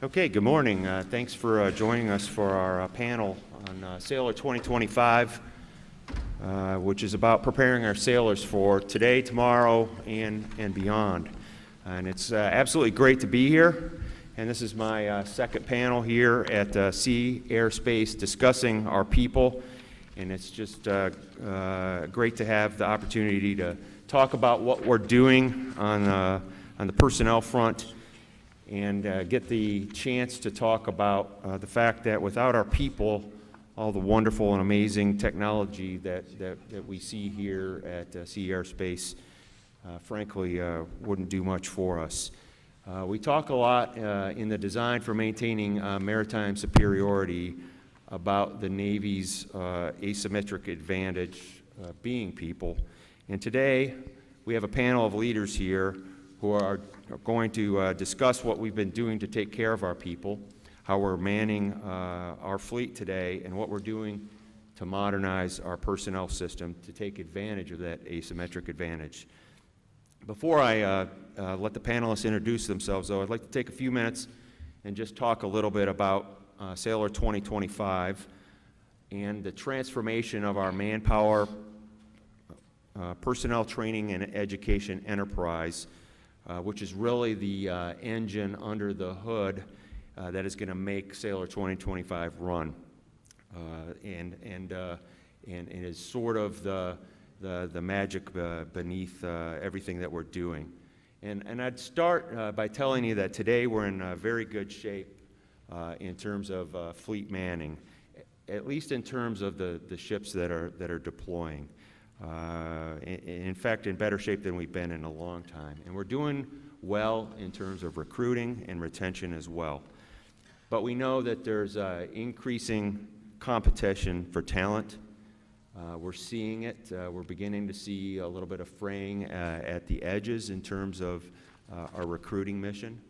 Okay, good morning. Uh, thanks for uh, joining us for our uh, panel on uh, Sailor 2025, uh, which is about preparing our sailors for today, tomorrow, and, and beyond. And it's uh, absolutely great to be here. And this is my second panel here at Sea-Air-Space discussing our people. And it's just great to have the opportunity to talk about what we're doing on, on the personnel front and uh, get the chance to talk about uh, the fact that without our people, all the wonderful and amazing technology that, that, that we see here at uh, Sea-Air-Space, uh, frankly, uh, wouldn't do much for us. Uh, we talk a lot in the design for maintaining maritime superiority about the Navy's asymmetric advantage being people. And today, we have a panel of leaders here who are going to uh, discuss what we've been doing to take care of our people, how we're manning uh, our fleet today, and what we're doing to modernize our personnel system to take advantage of that asymmetric advantage. Before I uh, uh, let the panelists introduce themselves, though, I'd like to take a few minutes and just talk a little bit about uh, Sailor 2025 and the transformation of our manpower, uh, personnel training, and education enterprise which is really the uh, engine under the hood uh, that is going to make Sailor 2025 run. Uh, and, and, uh, and, and is sort of the, the, the magic uh, beneath everything that we're doing. And, and I'd start by telling you that today we're in very good shape in terms of fleet manning, at least in terms of the, the ships that are, that are deploying. Uh, in, in, fact, in better shape than we've been in a long time. And we're doing well in terms of recruiting and retention as well. But we know that there's uh, increasing competition for talent. Uh, we're seeing it. Uh, we're beginning to see a little bit of fraying uh, at the edges in terms of uh, our recruiting mission.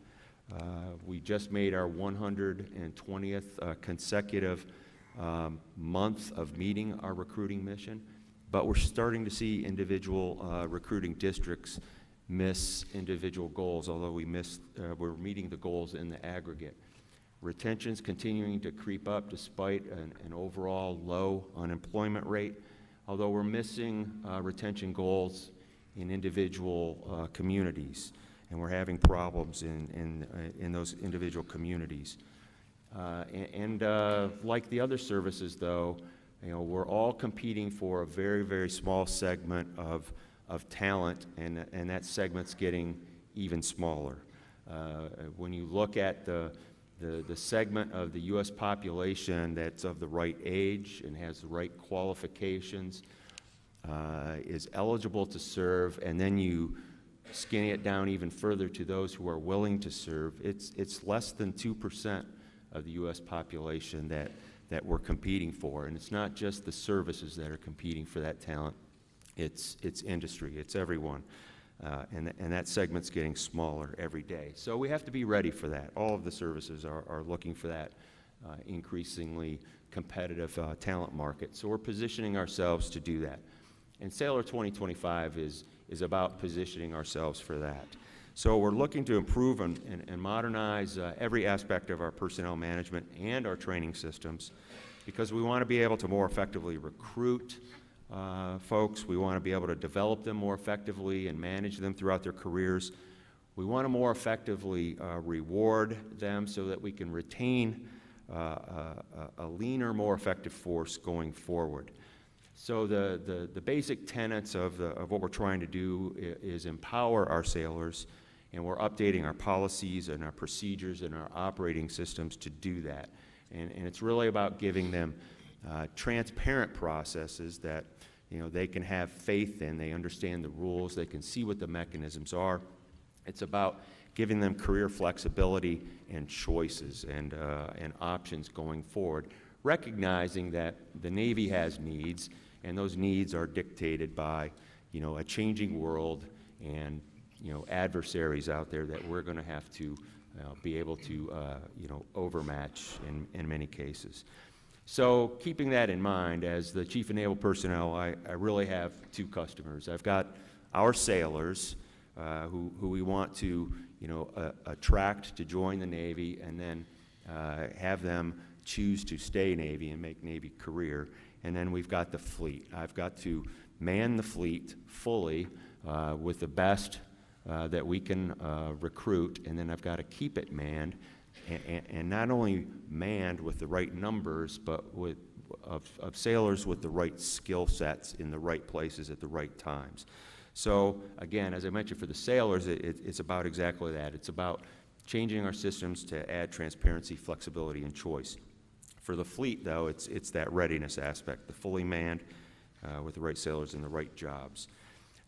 we just made our 120th consecutive um, month of meeting our recruiting mission. But we're starting to see individual uh, recruiting districts miss individual goals, although we missed, uh, we're meeting the goals in the aggregate. Retention's continuing to creep up despite an, an overall low unemployment rate, although we're missing uh, retention goals in individual uh, communities, and we're having problems in, in, uh, in those individual communities. Uh, and, and like the other services, though, you know, we're all competing for a very, very small segment of, of talent, and, and that segment's getting even smaller. Uh, when you look at the, the, the segment of the U.S. population that's of the right age and has the right qualifications, uh, is eligible to serve, and then you skinny it down even further to those who are willing to serve, it's, it's less than 2% of the U.S. population that, that we're competing for. And it's not just the services that are competing for that talent, it's, it's industry, it's everyone. Uh, and, and that segment's getting smaller every day. So we have to be ready for that. All of the services are, are looking for that uh, increasingly competitive uh, talent market. So we're positioning ourselves to do that. And Sailor 2025 is, is about positioning ourselves for that. So we're looking to improve and, and, and modernize uh, every aspect of our personnel management and our training systems because we want to be able to more effectively recruit uh, folks. We want to be able to develop them more effectively and manage them throughout their careers. We want to more effectively uh, reward them so that we can retain uh, a, a, leaner, more effective force going forward. So the, the, the basic tenets of, the, of what we're trying to do is empower our sailors and we're updating our policies and our procedures and our operating systems to do that. And, and it's really about giving them uh, transparent processes that you know, they can have faith in, they understand the rules, they can see what the mechanisms are. It's about giving them career flexibility and choices and, uh, and options going forward, recognizing that the Navy has needs, and those needs are dictated by you know, a changing world and you know, adversaries out there that we're going to have to uh, be able to, uh, you know, overmatch in, in many cases. So keeping that in mind, as the Chief of Naval Personnel, I, I really have two customers. I've got our sailors, uh, who, who we want to you know, attract to join the Navy and then uh, have them choose to stay Navy and make Navy career. And then we've got the fleet. I've got to man the fleet fully uh, with the best uh, that we can uh, recruit, and then I've got to keep it manned, and, and, not only manned with the right numbers, but with of, of sailors with the right skill sets in the right places at the right times. So again, as I mentioned, for the sailors, it, it, it's about exactly that. It's about changing our systems to add transparency, flexibility, and choice. For the fleet, though, it's, it's that readiness aspect, the fully manned uh, with the right sailors in the right jobs.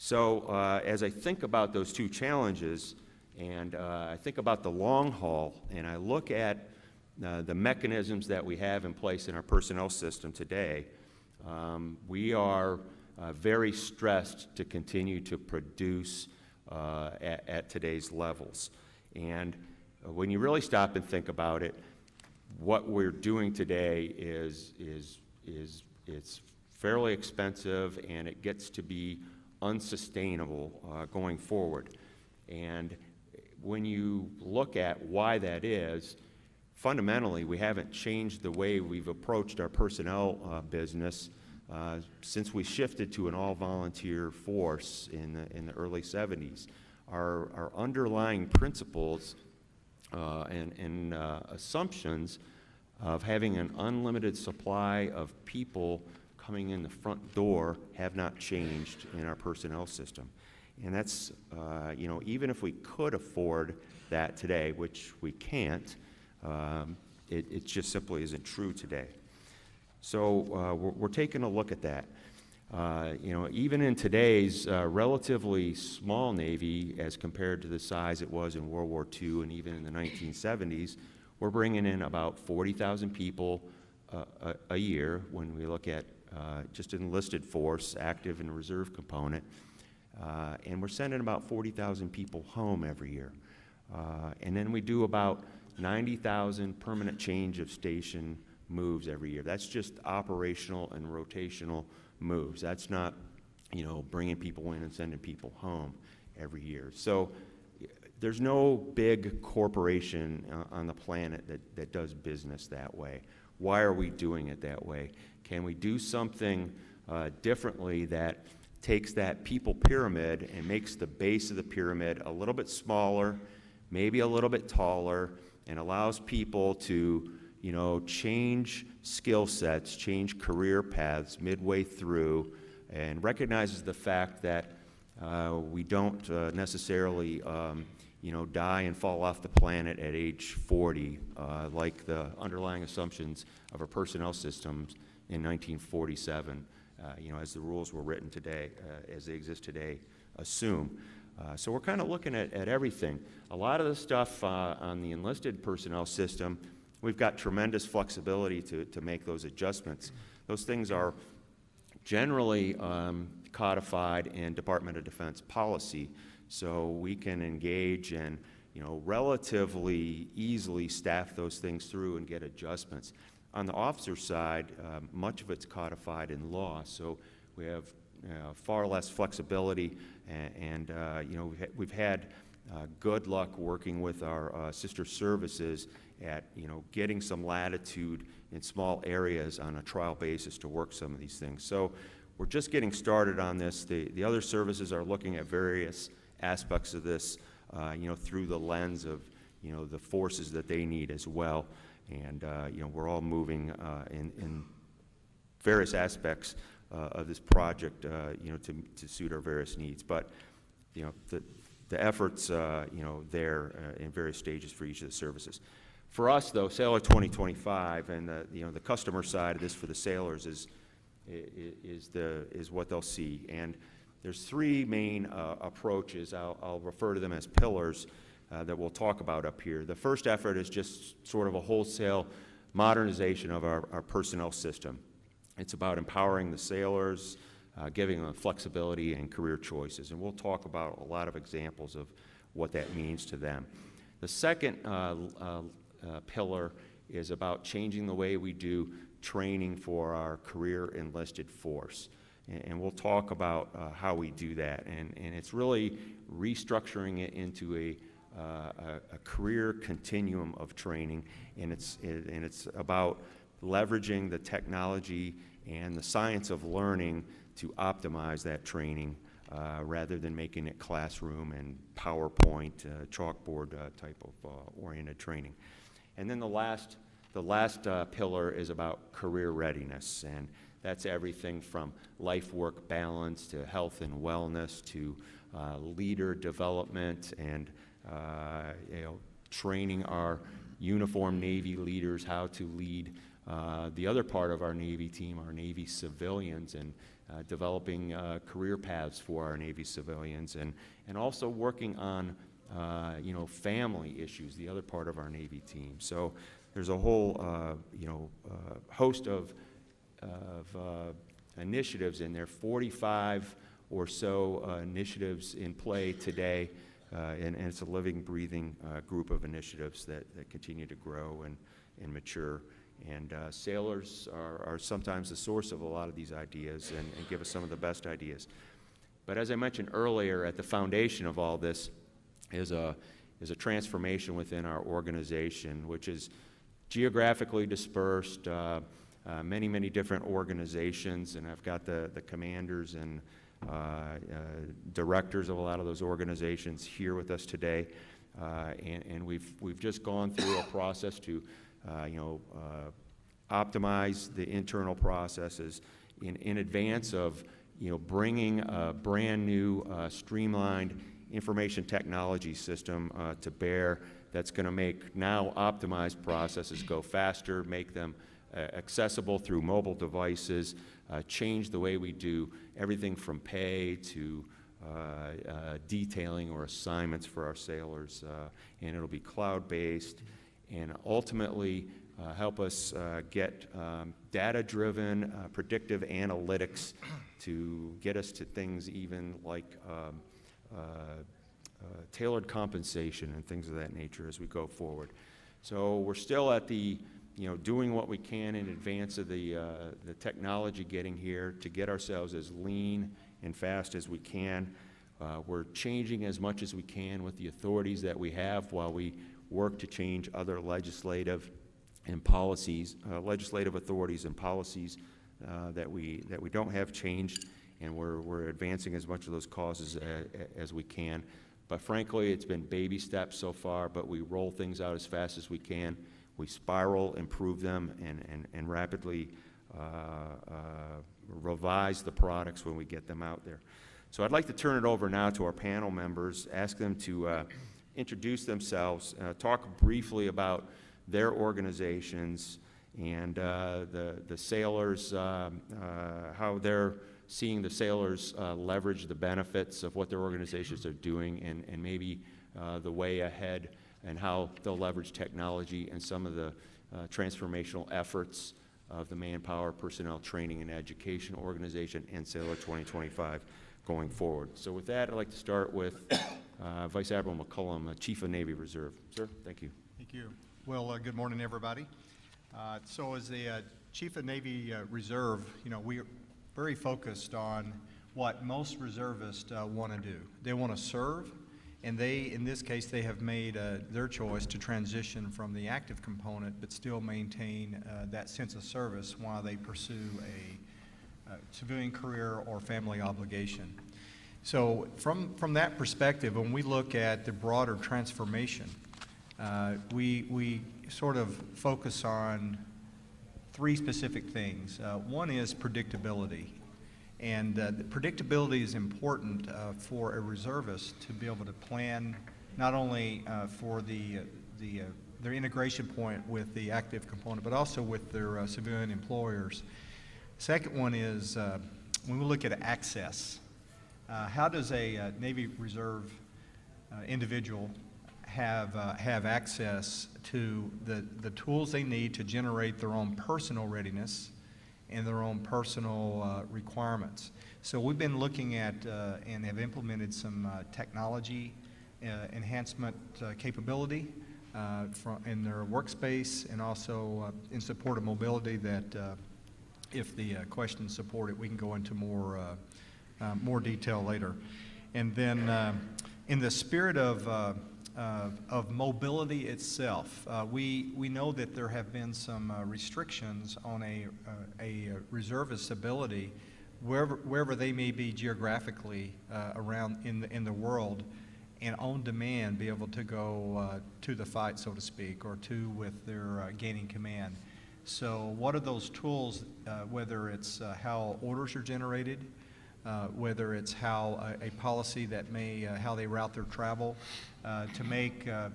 So uh, as I think about those two challenges, and uh, I think about the long haul, and I look at uh, the mechanisms that we have in place in our personnel system today, um, we are uh, very stressed to continue to produce uh, at, at today's levels. And when you really stop and think about it, what we're doing today is, is, is it's fairly expensive and it gets to be unsustainable uh, going forward. And when you look at why that is, fundamentally, we haven't changed the way we've approached our personnel uh, business uh, since we shifted to an all-volunteer force in the, in the early 70s. Our, our underlying principles uh, and, and uh, assumptions of having an unlimited supply of people coming in the front door have not changed in our personnel system. And that's, uh, you know, even if we could afford that today, which we can't, um, it, it, just simply isn't true today. So uh, we're, we're, taking a look at that. Uh, you know, even in today's uh, relatively small Navy as compared to the size it was in World War II and even in the 1970s, we're bringing in about 40,000 people uh, a, a, year when we look at uh, just enlisted force, active and reserve component. Uh, and we're sending about 40,000 people home every year. Uh, and then we do about 90,000 permanent change of station moves every year. That's just operational and rotational moves. That's not, you know, bringing people in and sending people home every year. So there's no big corporation uh, on the planet that, that does business that way. Why are we doing it that way? Can we do something uh, differently that takes that people pyramid and makes the base of the pyramid a little bit smaller, maybe a little bit taller, and allows people to, you know, change skill sets, change career paths midway through, and recognizes the fact that uh, we don't uh, necessarily, um, you know, die and fall off the planet at age 40, uh, like the underlying assumptions of our personnel systems in 1947, uh, you know, as the rules were written today, uh, as they exist today, assume. Uh, so we're kind of looking at, at everything. A lot of the stuff on the enlisted personnel system, we've got tremendous flexibility to, to make those adjustments. Those things are generally um, codified in Department of Defense policy, so we can engage and you know, relatively easily staff those things through and get adjustments. On the officer side, uh, much of it's codified in law, so we have uh, far less flexibility, and, and uh, you know we've, ha we've had uh, good luck working with our uh, sister services at you know getting some latitude in small areas on a trial basis to work some of these things. So we're just getting started on this. The, the other services are looking at various aspects of this, uh, you know, through the lens of you know the forces that they need as well. And uh, you know we're all moving uh, in, in various aspects uh, of this project, you know, to, to suit our various needs. But, you know, the, the efforts, you know, there in various stages for each of the services. For us, though, Sailor 2025 and the, you know, the customer side of this for the sailors is, is, the, is what they'll see. And there's three main uh, approaches. I'll, I'll, refer to them as pillars uh, that we'll talk about up here. The first effort is just sort of a wholesale modernization of our, our personnel system. It's about empowering the sailors, uh, giving them flexibility and career choices. And we'll talk about a lot of examples of what that means to them. The second uh, uh, uh pillar is about changing the way we do training for our career enlisted force. And, and we'll talk about uh, how we do that. And, and it's really restructuring it into a a, a career continuum of training, and it's, and it's about leveraging the technology and the science of learning to optimize that training uh, rather than making it classroom and PowerPoint, uh, chalkboard uh, type of uh, oriented training. And then the last, the last uh, pillar is about career readiness, and that's everything from life work balance to health and wellness to uh, leader development and uh, you know, training our uniformed Navy leaders how to lead uh, the other part of our Navy team, our Navy civilians, and uh, developing uh, career paths for our Navy civilians, and, and also working on uh, you know, family issues, the other part of our Navy team. So there's a whole uh, you know, uh, host of, of uh, initiatives in there, 45 or so uh, initiatives in play today, uh, and, and it's a living, breathing uh, group of initiatives that, that continue to grow and, and mature. And uh, sailors are, are sometimes the source of a lot of these ideas and, and give us some of the best ideas. But as I mentioned earlier, at the foundation of all this is a, is a transformation within our organization, which is geographically dispersed, uh, uh, many, many different organizations, and I've got the, the commanders and uh, uh, directors of a lot of those organizations here with us today. Uh, and, and we've, we've just gone through a process to, uh, you know, uh, optimize the internal processes in, in advance of, you know, bringing a brand new uh, streamlined information technology system uh, to bear that's going to make now optimized processes go faster, make them uh, accessible through mobile devices, uh, change the way we do everything from pay to uh, uh, detailing or assignments for our sailors. uh, and it'll be cloud-based and ultimately uh, help us uh, get um, data-driven, uh, predictive analytics to get us to things even like um, uh, uh, tailored compensation and things of that nature as we go forward. So we're still at the, you know, doing what we can in advance of the, uh, the technology getting here to get ourselves as lean and fast as we can. Uh, We're changing as much as we can with the authorities that we have while we work to change other legislative and policies, uh, legislative authorities and policies uh, that we, that we don't have changed, and we're, we're advancing as much of those causes a- as we can. But frankly, it's been baby steps so far, but we roll things out as fast as we can. We spiral, improve them, and, and, and rapidly uh, uh, revise the products when we get them out there. So I'd like to turn it over now to our panel members, ask them to uh, introduce themselves, uh, talk briefly about their organizations and uh, the, the sailors, um, uh, how they're seeing the sailors leverage the benefits of what their organizations are doing and, and maybe the way ahead and how they'll leverage technology and some of the uh, transformational efforts of the Manpower Personnel Training and Education Organization and Sailor 2025 going forward. So with that, I'd like to start with uh, Vice Admiral McCollum, Chief of Navy Reserve. Sir, thank you. Thank you. Well, uh, good morning, everybody. Uh, So as the uh, Chief of Navy uh, Reserve, you know, we are very focused on what most reservists want to do. They want to serve, and they, in this case, they have made uh, their choice to transition from the active component, but still maintain uh, that sense of service while they pursue a uh, civilian career or family obligation. So from, from that perspective, when we look at the broader transformation, uh, we, we sort of focus on three specific things. Uh, one is predictability. And uh, predictability is important uh, for a reservist to be able to plan not only uh, for the, uh, the, uh, their integration point with the active component, but also with their uh, civilian employers. Second one is when we look at access, how does a Navy Reserve individual have, have access to the, the tools they need to generate their own personal readiness and their own personal uh, requirements? So we've been looking at uh, and have implemented some uh, technology uh, enhancement uh, capability from, in their workspace and also in support of mobility that if the questions support it, we can go into more, more detail later. And then, in the spirit of, uh, of, mobility itself. Uh, we, we know that there have been some uh, restrictions on a, uh, a reservist's ability wherever, wherever they may be geographically uh, around in the, in the world and on demand be able to go uh, to the fight, so to speak, or to with their gaining command. So, what are those tools, whether it's how orders are generated, uh, whether it's how a, a policy that may, uh, how they route their travel, uh, to make uh,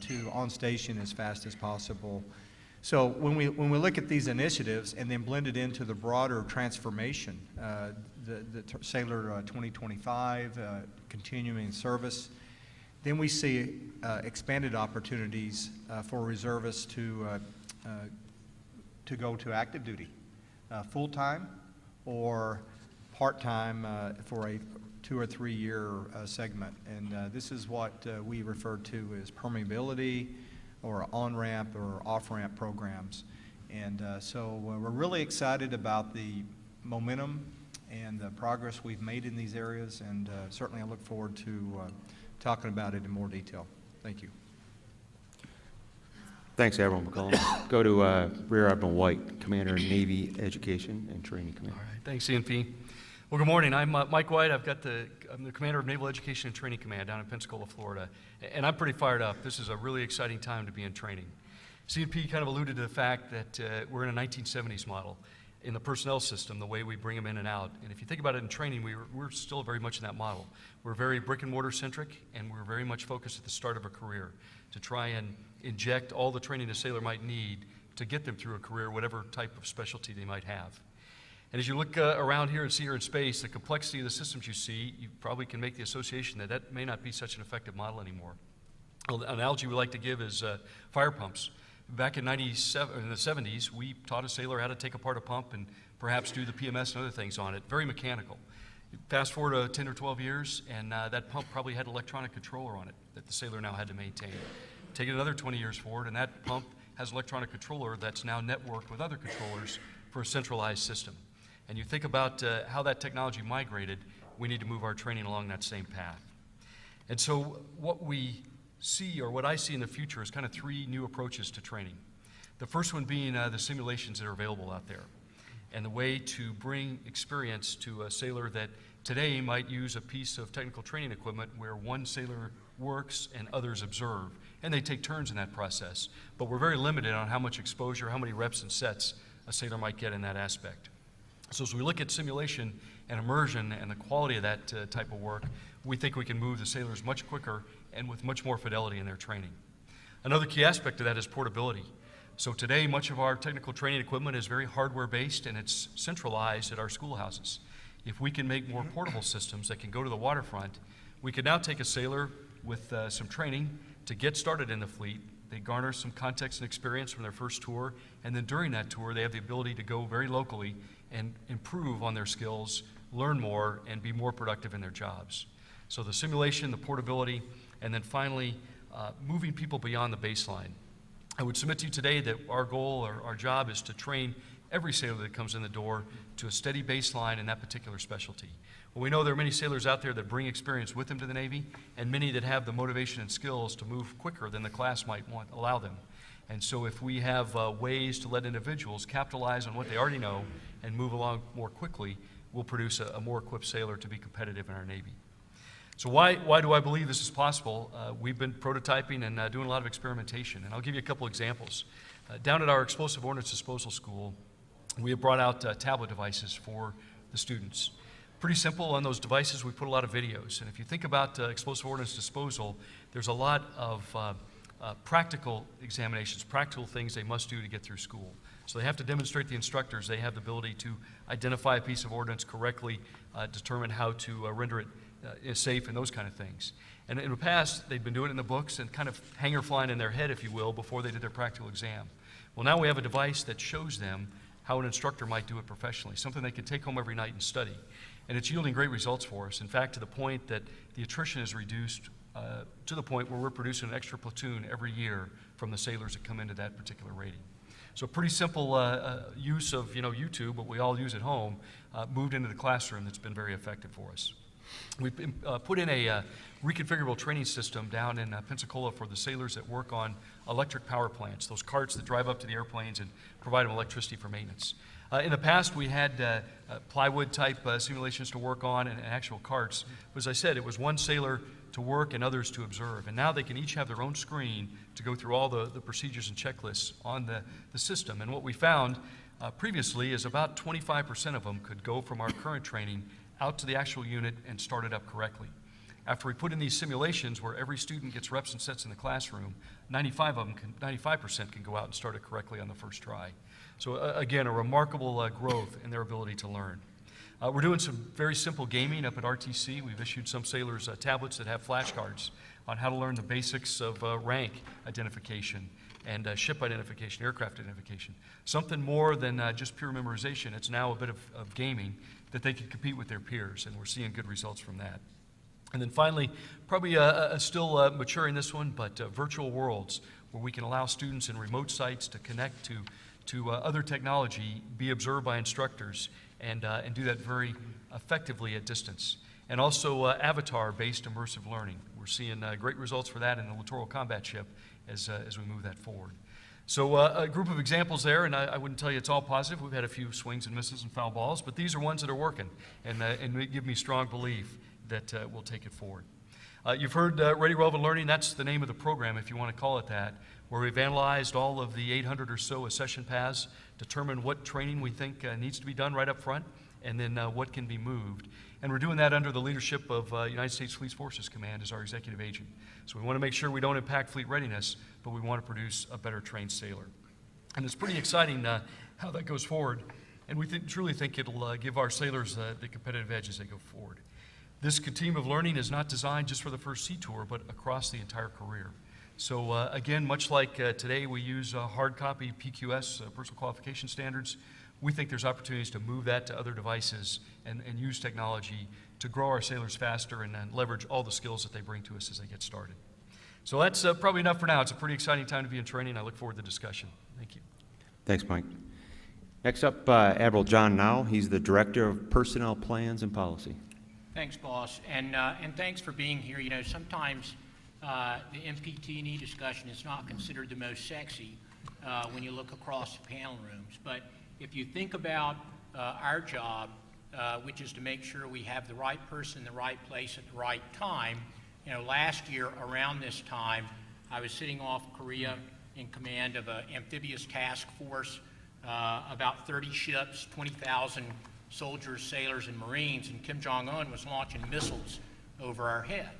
to on station as fast as possible. So when we, when we look at these initiatives and then blend it into the broader transformation, the, the Sailor uh, 2025, uh, continuing service, then we see uh, expanded opportunities uh, for reservists to, uh, to go to active duty, full-time or part-time uh, for a two or three-year uh, segment. And uh, this is what uh, we refer to as permeability or on-ramp or off-ramp programs. And uh, so uh, we're really excited about the momentum and the progress we've made in these areas, and uh, certainly I look forward to uh, talking about it in more detail. Thank you. Thanks, Admiral McCollum. Go to uh, Rear Admiral White, Commander in Navy Education and Training Command. All right, thanks, CNP. Well, good morning. I'm uh, Mike White. I've got the, I'm the commander of Naval Education and Training Command down in Pensacola, Florida. And I'm pretty fired up. This is a really exciting time to be in training. CNP kind of alluded to the fact that uh, we're in a 1970s model in the personnel system, the way we bring them in and out. And if you think about it in training, we were, we're still very much in that model. We're very brick and mortar centric, and we're very much focused at the start of a career to try and inject all the training a sailor might need to get them through a career, whatever type of specialty they might have. And as you look uh, around here and see here in space, the complexity of the systems you see, you probably can make the association that that may not be such an effective model anymore. The analogy we like to give is uh, fire pumps. Back in, 97, in the 70s, we taught a sailor how to take apart a pump and perhaps do the PMS and other things on it. Very mechanical. Fast forward uh, 10 or 12 years, and uh, that pump probably had an electronic controller on it that the sailor now had to maintain. Take it another 20 years forward, and that pump has an electronic controller that's now networked with other controllers for a centralized system. And you think about uh, how that technology migrated, we need to move our training along that same path. And so, what we see, or what I see in the future, is kind of three new approaches to training. The first one being uh, the simulations that are available out there, and the way to bring experience to a sailor that today might use a piece of technical training equipment where one sailor works and others observe, and they take turns in that process. But we're very limited on how much exposure, how many reps and sets a sailor might get in that aspect. So as we look at simulation and immersion and the quality of that uh, type of work, we think we can move the sailors much quicker and with much more fidelity in their training. Another key aspect of that is portability. So today, much of our technical training equipment is very hardware based and it's centralized at our schoolhouses. If we can make more portable systems that can go to the waterfront, we could now take a sailor with uh, some training to get started in the fleet. They garner some context and experience from their first tour, and then during that tour, they have the ability to go very locally and improve on their skills, learn more, and be more productive in their jobs. So the simulation, the portability, and then finally, uh, moving people beyond the baseline. I would submit to you today that our goal or our job is to train every sailor that comes in the door to a steady baseline in that particular specialty. Well, we know there are many sailors out there that bring experience with them to the Navy, and many that have the motivation and skills to move quicker than the class might want allow them. And so, if we have uh, ways to let individuals capitalize on what they already know and move along more quickly, we'll produce a, a more equipped sailor to be competitive in our Navy. So, why, why do I believe this is possible? Uh, we've been prototyping and uh, doing a lot of experimentation, and I'll give you a couple examples. Uh, down at our Explosive Ordnance Disposal School, we have brought out uh, tablet devices for the students. Pretty simple on those devices, we put a lot of videos. And if you think about uh, explosive ordnance disposal, there's a lot of uh, uh, practical examinations, practical things they must do to get through school. So they have to demonstrate the instructors they have the ability to identify a piece of ordnance correctly, uh, determine how to uh, render it uh, safe, and those kind of things. And in the past, they'd been doing it in the books and kind of hangar flying in their head, if you will, before they did their practical exam. Well, now we have a device that shows them how an instructor might do it professionally, something they can take home every night and study. And it's yielding great results for us. In fact, to the point that the attrition is reduced uh, to the point where we're producing an extra platoon every year from the sailors that come into that particular rating. So a pretty simple uh, uh, use of you know YouTube, what we all use at home, uh, moved into the classroom that's been very effective for us. We've been, uh, put in a uh, reconfigurable training system down in Pensacola for the sailors that work on electric power plants, those carts that drive up to the airplanes and provide them electricity for maintenance. Uh, in the past, we had uh, uh, plywood type simulations to work on and, and actual carts. But as I said, it was one sailor to work and others to observe. And now they can each have their own screen to go through all the, the procedures and checklists on the, the system. And what we found uh, previously is about 25% of them could go from our current training out to the actual unit and start it up correctly. After we put in these simulations where every student gets reps and sets in the classroom, 95 of them can, 95% can go out and start it correctly on the first try. So uh, again, a remarkable uh, growth in their ability to learn. Uh, we're doing some very simple gaming up at RTC. We've issued some sailors uh, tablets that have flashcards on how to learn the basics of uh, rank identification and uh, ship identification, aircraft identification. Something more than uh, just pure memorization. It's now a bit of, of gaming that they can compete with their peers, and we're seeing good results from that. And then finally, probably uh, still maturing this one, but virtual worlds where we can allow students in remote sites to connect to, to other technology, be observed by instructors, and, uh, and do that very effectively at distance. And also uh, avatar-based immersive learning. We're seeing uh, great results for that in the littoral combat ship as, uh, as we move that forward. So uh, a group of examples there, and I, I wouldn't tell you it's all positive. We've had a few swings and misses and foul balls, but these are ones that are working, and, uh, and give me strong belief that we'll take it forward. You've heard Ready Relevant Learning. That's the name of the program, if you want to call it that, where we've analyzed all of the 800 or so accession paths, determined what training we think uh, needs to be done right up front, and then uh, what can be moved. And we're doing that under the leadership of uh, United States Fleet Forces Command as our executive agent. So we want to make sure we don't impact fleet readiness, but we want to produce a better trained sailor. And it's pretty exciting uh, how that goes forward. And we think, truly think it'll uh, give our sailors uh, the competitive edge as they go forward. This team of learning is not designed just for the first sea tour, but across the entire career. So uh, again, much like uh, today we use uh, hard copy PQS, uh, personal qualification standards, we think there's opportunities to move that to other devices and, and use technology to grow our sailors faster and, and leverage all the skills that they bring to us as they get started. So that's uh, probably enough for now. It's a pretty exciting time to be in training. I look forward to the discussion. Thank you. Thanks, Mike. Next up, uh, Admiral John Nowell. He's the Director of Personnel Plans and Policy. Thanks, boss, and, uh, and thanks for being here. You know, sometimes uh, the MPT&E discussion is not considered the most sexy uh, when you look across the panel rooms. But if you think about uh, our job, uh, which is to make sure we have the right person in the right place at the right time, you know, last year around this time, I was sitting off Korea in command of an amphibious task force, uh, about 30 ships, 20,000 soldiers, sailors, and Marines, and Kim Jong un was launching missiles over our head.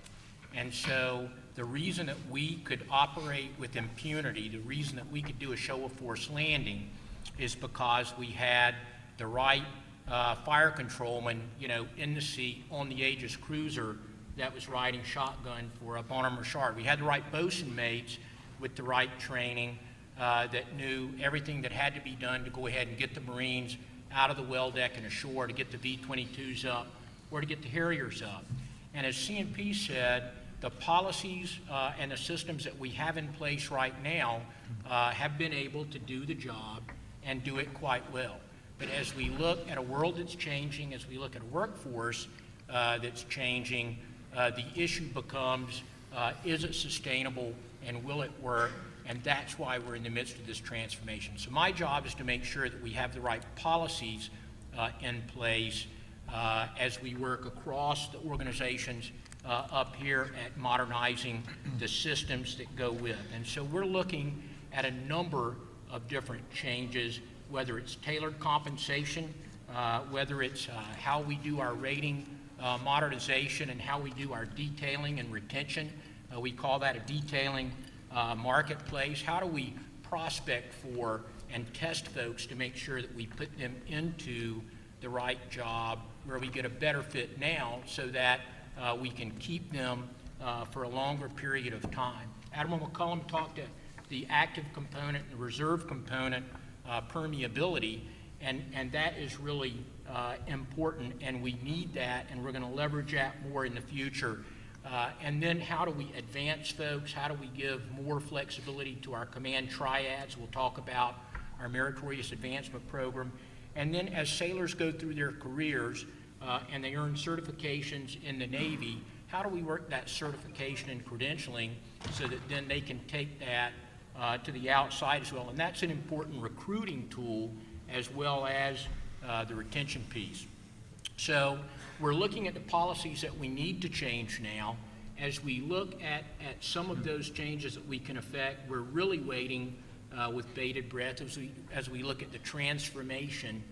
And so the reason that we could operate with impunity, the reason that we could do a show of force landing, is because we had the right uh, fire controlman, you know, in the seat on the Aegis cruiser that was riding shotgun for a Bonhomme Richard. We had the right bosun mates with the right training uh, that knew everything that had to be done to go ahead and get the Marines out of the well deck and ashore to get the V-22s up or to get the Harriers up. And as CNP said, the policies uh, and the systems that we have in place right now uh, have been able to do the job and do it quite well. But as we look at a world that's changing, as we look at a workforce uh, that's changing, uh, the issue becomes, uh, is it sustainable and will it work? And that's why we're in the midst of this transformation. So my job is to make sure that we have the right policies uh, in place as we work across the organizations uh, up here at modernizing the systems that go with. And so we're looking at a number of different changes, whether it's tailored compensation, uh, whether it's uh, how we do our rating uh, modernization and how we do our detailing and retention. Uh, we call that a detailing uh, marketplace. How do we prospect for and test folks to make sure that we put them into the right job where we get a better fit now so that uh, we can keep them uh, for a longer period of time. Admiral McCollum talked to the active component and the reserve component uh, permeability, and, and that is really uh, important, and we need that, and we're going to leverage that more in the future. Uh, and then how do we advance folks? How do we give more flexibility to our command triads? We'll talk about our meritorious advancement program. And then as sailors go through their careers, uh, and they earn certifications in the Navy, how do we work that certification and credentialing so that then they can take that uh, to the outside as well? And that's an important recruiting tool as well as uh, the retention piece. So we're looking at the policies that we need to change now. As we look at, at some of those changes that we can affect, we're really waiting uh, with bated breath as we, as we look at the transformation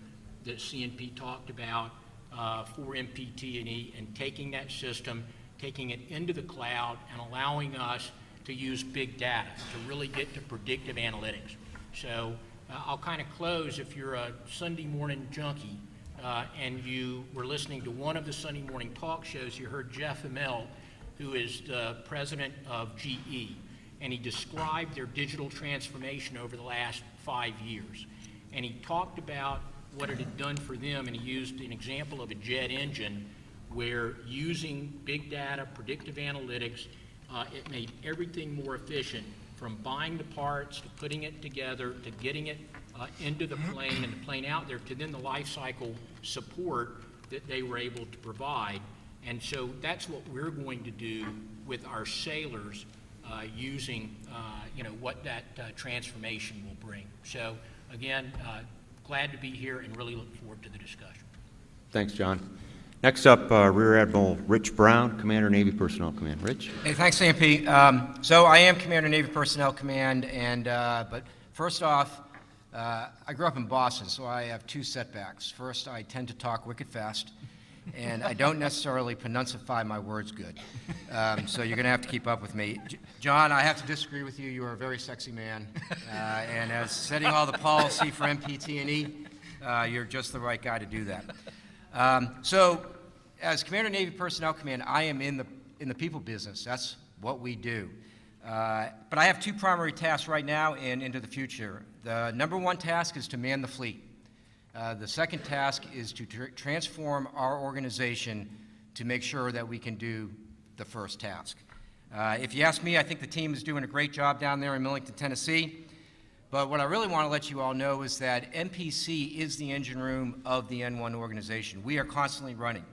that CNP talked about uh, for MPT&E and taking that system, taking it into the cloud and allowing us to use big data to really get to predictive analytics. So uh, I'll kind of close, if you're a Sunday morning junkie uh, and you were listening to one of the Sunday morning talk shows, you heard Jeff Immelt, who is the president of GE, and he described their digital transformation over the last five years. And he talked about what it had done for them, and he used an example of a jet engine where using big data, predictive analytics, uh, it made everything more efficient from buying the parts to putting it together to getting it uh, into the plane and the plane out there to then the life cycle support that they were able to provide. And so that's what we're going to do with our sailors uh, using, uh, you know, what that uh, transformation will bring. So again, uh, glad to be here and really look forward to the discussion. Thanks, John. Next up, uh, Rear Admiral Rich Brown, Commander, Navy Personnel Command. Rich? Hey, thanks, CNP. Um, so I am Commander Navy Personnel Command, and uh, but first off, uh, I grew up in Boston, so I have two setbacks. First, I tend to talk wicked fast, and I don't necessarily pronunciate my words good. Um, so you're going to have to keep up with me. J- John, I have to disagree with you. You are a very sexy man, uh, and as setting all the policy for MPT&E, uh, you're just the right guy to do that. Um, so, as Commander Navy Personnel Command, I am in the in the people business. That's what we do. Uh, but I have two primary tasks right now and into the future. The number one task is to man the fleet. Uh, the second task is to tr- transform our organization to make sure that we can do the first task. Uh, if you ask me, I think the team is doing a great job down there in Millington, Tennessee. But what I really want to let you all know is that MPC is the engine room of the N1 organization. We are constantly running.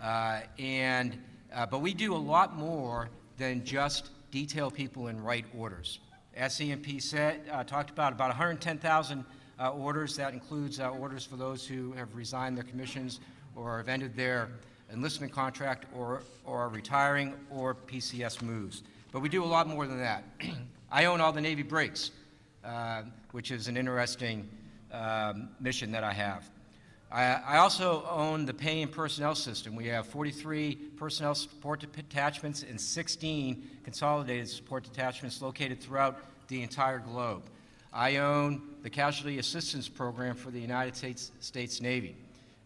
Uh, and, uh, but we do a lot more than just detail people and write orders. As CNP said, uh, talked about about 110,000 uh, orders. That includes uh, orders for those who have resigned their commissions or have ended their enlistment contract or, or are retiring or PCS moves. But we do a lot more than that. I own all the Navy brigs, uh, which is an interesting um, mission that I have. I, I also own the pay and personnel system. We have 43 personnel support detachments and 16 consolidated support detachments located throughout the entire globe. I own the Casualty Assistance Program for the United States, States Navy.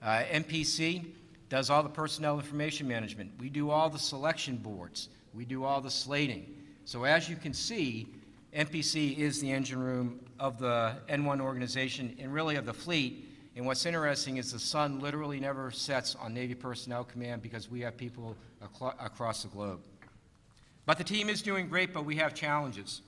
Uh, MPC does all the personnel information management. We do all the selection boards. We do all the slating. So as you can see, MPC is the engine room of the N1 organization and really of the fleet. And what's interesting is the sun literally never sets on Navy Personnel Command because we have people across the globe. But the team is doing great, but we have challenges.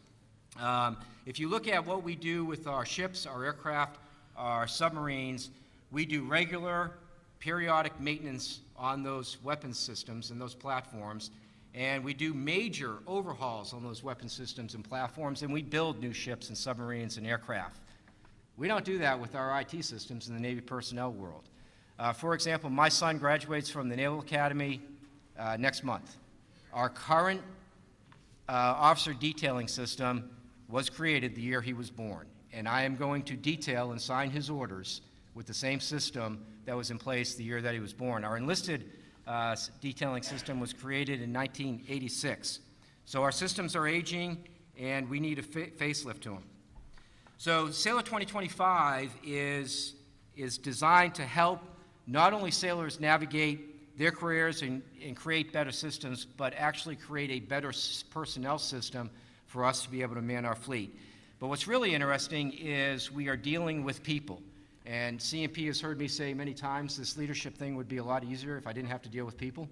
Um, if you look at what we do with our ships, our aircraft, our submarines, we do regular, periodic maintenance on those weapons systems and those platforms, and we do major overhauls on those weapon systems and platforms, and we build new ships and submarines and aircraft. We don't do that with our IT systems in the Navy personnel world. Uh, for example, my son graduates from the Naval Academy uh, next month. Our current uh, officer detailing system was created the year he was born, and I am going to detail and sign his orders with the same system that was in place the year that he was born. Our enlisted uh, detailing system was created in 1986. So our systems are aging, and we need a fa- facelift to them. So Sailor 2025 is, is designed to help not only sailors navigate their careers and, and create better systems, but actually create a better personnel system for us to be able to man our fleet. But what's really interesting is we are dealing with people. And CNP has heard me say many times this leadership thing would be a lot easier if I didn't have to deal with people.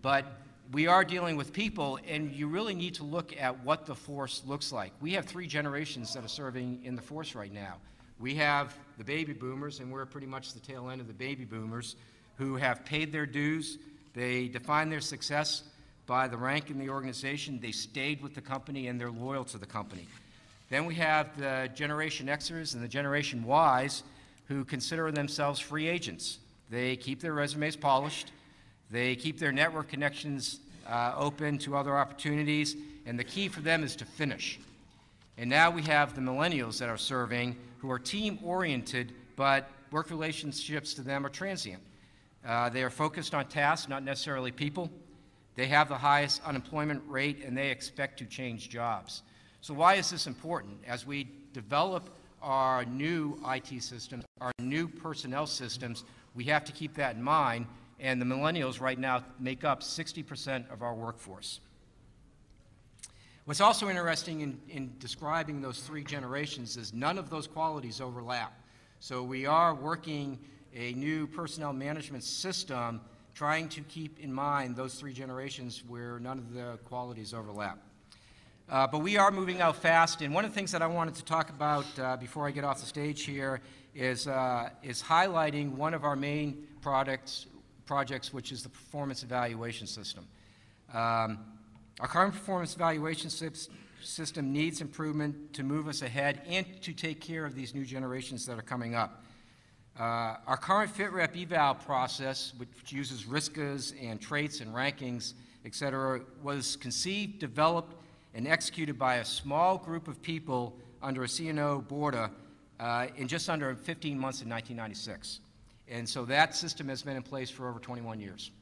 But we are dealing with people, and you really need to look at what the force looks like. We have three generations that are serving in the force right now. We have the baby boomers, and we're pretty much the tail end of the baby boomers, who have paid their dues. They define their success by the rank in the organization. They stayed with the company and they're loyal to the company. Then we have the Generation Xers and the Generation Ys who consider themselves free agents. They keep their resumes polished, they keep their network connections uh, open to other opportunities, and the key for them is to finish. And now we have the millennials that are serving who are team oriented, but work relationships to them are transient. Uh, they are focused on tasks, not necessarily people. They have the highest unemployment rate and they expect to change jobs. So, why is this important? As we develop our new IT systems, our new personnel systems, we have to keep that in mind. And the millennials right now make up 60% of our workforce. What's also interesting in, in describing those three generations is none of those qualities overlap. So we are working a new personnel management system trying to keep in mind those three generations where none of the qualities overlap. Uh, but we are moving out fast, and one of the things that I wanted to talk about uh, before I get off the stage here is, uh, is highlighting one of our main products, projects, which is the performance evaluation system. Um, our current performance evaluation system needs improvement to move us ahead and to take care of these new generations that are coming up. Uh, our current FitRep eval process, which uses RISCAs and traits and rankings, et cetera, was conceived, developed, and executed by a small group of people under a CNO board uh, in just under 15 months in 1996. And so that system has been in place for over 21 years.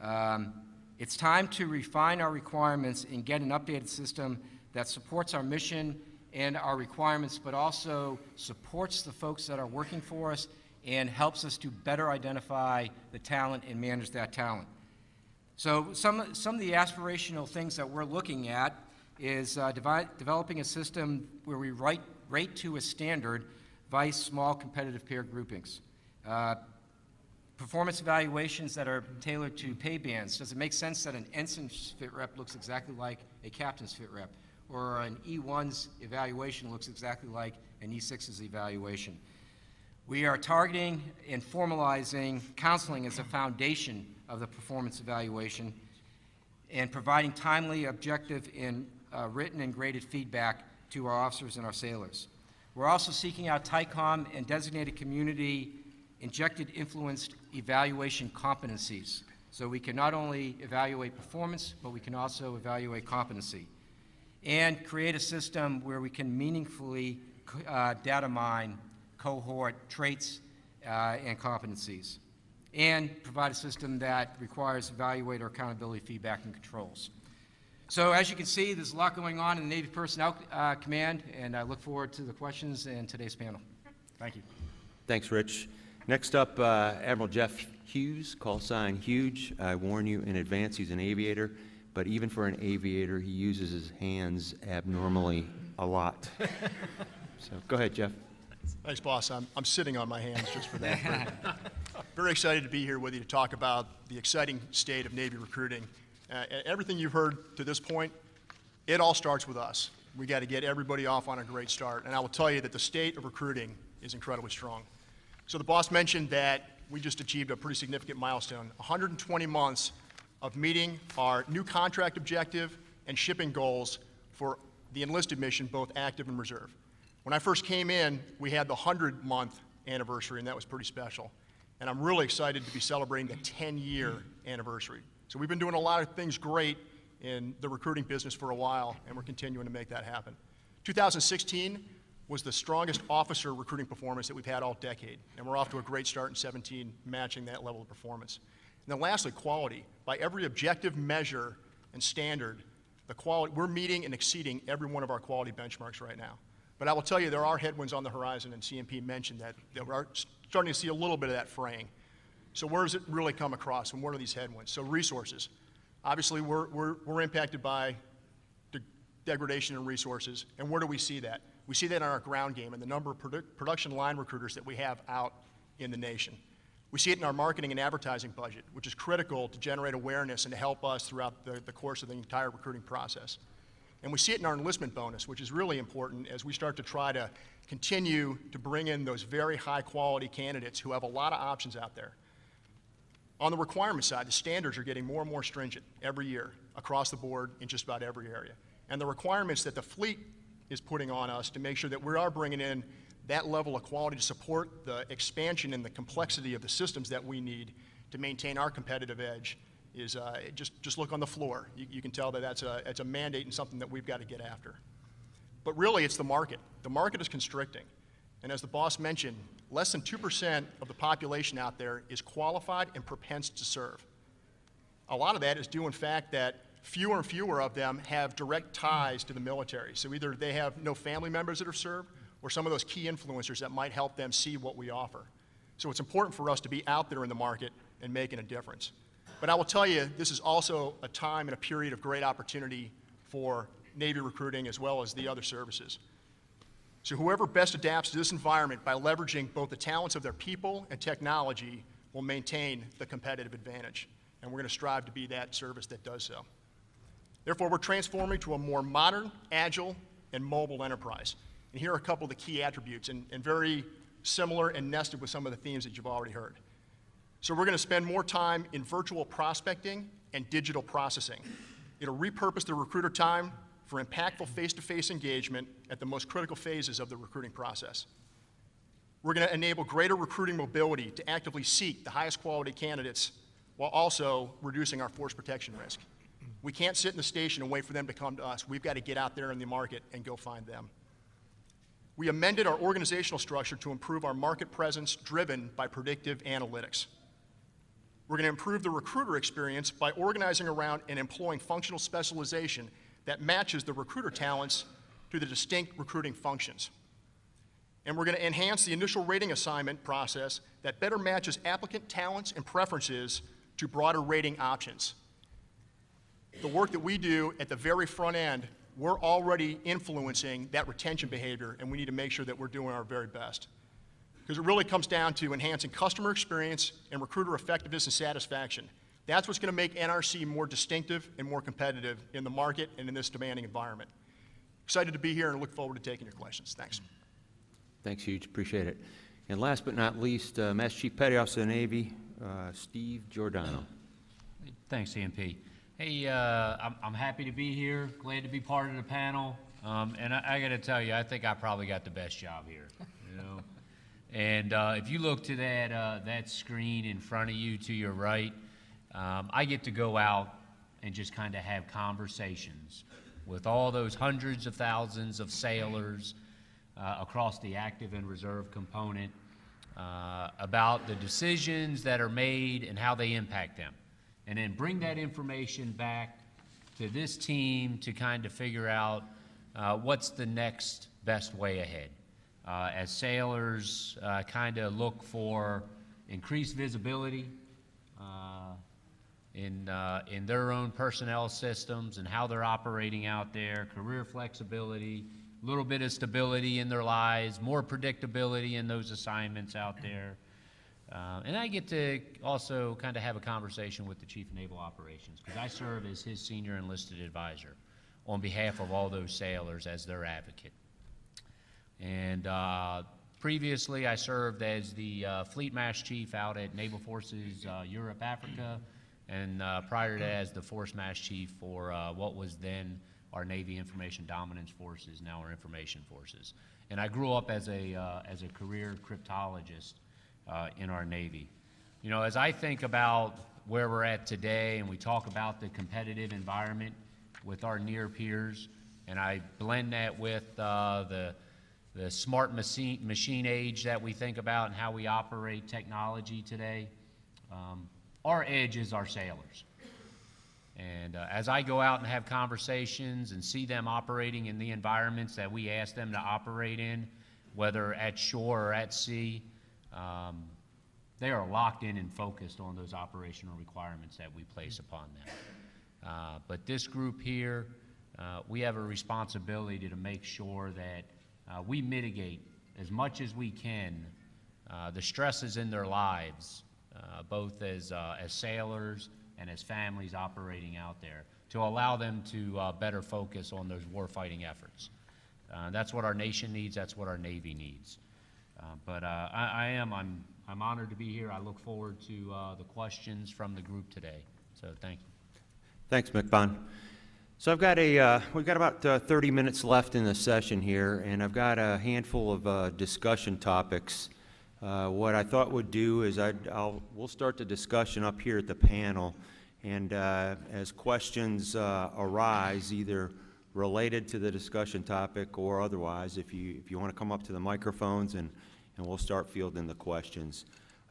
Um, it's time to refine our requirements and get an updated system that supports our mission and our requirements, but also supports the folks that are working for us and helps us to better identify the talent and manage that talent. So some, some of the aspirational things that we're looking at is uh, developing a system where we write, rate to a standard vice small competitive peer groupings. Uh, performance evaluations that are tailored to pay bands. Does it make sense that an ensign's fit rep looks exactly like a captain's fit rep? Or an E1's evaluation looks exactly like an E6's evaluation. We are targeting and formalizing counseling as a foundation of the performance evaluation and providing timely, objective, and uh, written and graded feedback to our officers and our sailors. We're also seeking out TYCOM and designated community injected influenced evaluation competencies. So we can not only evaluate performance, but we can also evaluate competency and create a system where we can meaningfully uh, data mine cohort traits uh, and competencies, and provide a system that requires evaluator accountability, feedback, and controls. So as you can see, there's a lot going on in the Navy Personnel uh, Command, and I look forward to the questions in today's panel. Thank you. Thanks, Rich. Next up, uh, Admiral Jeff Hughes, call sign Huge. I warn you in advance, he's an aviator but even for an aviator, he uses his hands abnormally a lot. so go ahead, Jeff. Thanks, boss. I'm, I'm sitting on my hands just for that. Very, very excited to be here with you to talk about the exciting state of Navy recruiting. Uh, everything you've heard to this point, it all starts with us. We got to get everybody off on a great start. And I will tell you that the state of recruiting is incredibly strong. So the boss mentioned that we just achieved a pretty significant milestone 120 months of meeting our new contract objective and shipping goals for the enlisted mission, both active and reserve. When I first came in, we had the 100 month anniversary, and that was pretty special. And I'm really excited to be celebrating the 10 year anniversary. So we've been doing a lot of things great in the recruiting business for a while, and we're continuing to make that happen. 2016 was the strongest officer recruiting performance that we've had all decade, and we're off to a great start in 17, matching that level of performance. And then lastly, quality. By every objective measure and standard, the quality, we're meeting and exceeding every one of our quality benchmarks right now. But I will tell you, there are headwinds on the horizon, and CNP mentioned that, that we're starting to see a little bit of that fraying. So where does it really come across, and what are these headwinds? So resources. Obviously, we're, we're, we're impacted by de degradation in resources, and where do we see that? We see that in our ground game and the number of produ production line recruiters that we have out in the nation. We see it in our marketing and advertising budget, which is critical to generate awareness and to help us throughout the, the course of the entire recruiting process. And we see it in our enlistment bonus, which is really important as we start to try to continue to bring in those very high quality candidates who have a lot of options out there. On the requirement side, the standards are getting more and more stringent every year across the board in just about every area. And the requirements that the fleet is putting on us to make sure that we are bringing in that level of quality to support the expansion and the complexity of the systems that we need to maintain our competitive edge is uh, just, just look on the floor. You, you can tell that that's a, it's a mandate and something that we've got to get after. But really, it's the market. The market is constricting. And as the boss mentioned, less than 2% of the population out there is qualified and propense to serve. A lot of that is due in fact that fewer and fewer of them have direct ties to the military. So either they have no family members that have served or some of those key influencers that might help them see what we offer. So it's important for us to be out there in the market and making a difference. But I will tell you, this is also a time and a period of great opportunity for Navy recruiting as well as the other services. So whoever best adapts to this environment by leveraging both the talents of their people and technology will maintain the competitive advantage. And we're going to strive to be that service that does so. Therefore, we're transforming to a more modern, agile, and mobile enterprise. And here are a couple of the key attributes, and, and very similar and nested with some of the themes that you've already heard. So we're going to spend more time in virtual prospecting and digital processing. It'll repurpose the recruiter time for impactful face-to-face engagement at the most critical phases of the recruiting process. We're going to enable greater recruiting mobility to actively seek the highest quality candidates while also reducing our force protection risk. We can't sit in the station and wait for them to come to us. We've got to get out there in the market and go find them. We amended our organizational structure to improve our market presence driven by predictive analytics. We're going to improve the recruiter experience by organizing around and employing functional specialization that matches the recruiter talents to the distinct recruiting functions. And we're going to enhance the initial rating assignment process that better matches applicant talents and preferences to broader rating options. The work that we do at the very front end, we're already influencing that retention behavior, and we need to make sure that we're doing our very best. Because it really comes down to enhancing customer experience and recruiter effectiveness and satisfaction. That's what's going to make NRC more distinctive and more competitive in the market and in this demanding environment. Excited to be here and look forward to taking your questions. Thanks. Thanks, Huge, appreciate it. And last but not least, uh, Master Chief Petty Officer of the Navy, uh, Steve Giordano. Thanks, CNP. Hey, uh, I'm, I'm happy to be here, glad to be part of the panel. Um, and I, I gotta tell you, I think I probably got the best job here, you know? And, uh, if you look to that, uh, that screen in front of you to your right, um, I get to go out and just kind of have conversations with all those hundreds of thousands of sailors uh, across the active and reserve component uh, about the decisions that are made and how they impact them. And then bring that information back to this team to kind of figure out uh, what's the next best way ahead. Uh, as sailors uh, kind of look for increased visibility, uh, in, uh, in their own personnel systems and how they're operating out there, career flexibility, a little bit of stability in their lives, more predictability in those assignments out there. Uh, and I get to also kind of have a conversation with the Chief of Naval Operations because I serve as his senior enlisted advisor on behalf of all those sailors as their advocate. And uh, previously, I served as the uh, Fleet Mass Chief out at Naval Forces uh, Europe, Africa, and uh, prior to that, as the Force Mass Chief for uh, what was then our Navy Information Dominance Forces, now our Information Forces. And I grew up as a, as a career cryptologist uh, in our Navy. You know, as I think about where we're at today and we talk about the competitive environment with our near peers, and I blend that with uh, the, the smart machine, machine age that we think about and how we operate technology today, um, our edge is our sailors. And uh, as I go out and have conversations and see them operating in the environments that we ask them to operate in, whether at shore or at sea, they are locked in and focused on those operational requirements that we place upon them. Uh, but this group here, uh, we have a responsibility to make sure that uh, we mitigate as much as we can the stresses in their lives both as, as sailors and as families operating out there, to allow them to better focus on those warfighting efforts. That's what our nation needs, that's what our Navy needs. Uh, but uh, I, I am, I'm, I'm honored to be here. I look forward to uh, the questions from the group today. So thank you. Thanks, MCPON. So I've got a, uh, we've got about uh, 30 minutes left in the session here, and I've got a handful of uh, discussion topics. Uh, What I thought would do is I'd, I'll, we'll start the discussion up here at the panel, and uh, as questions uh, arise, either related to the discussion topic or otherwise, if you, if you want to come up to the microphones, and, and we'll start fielding the questions.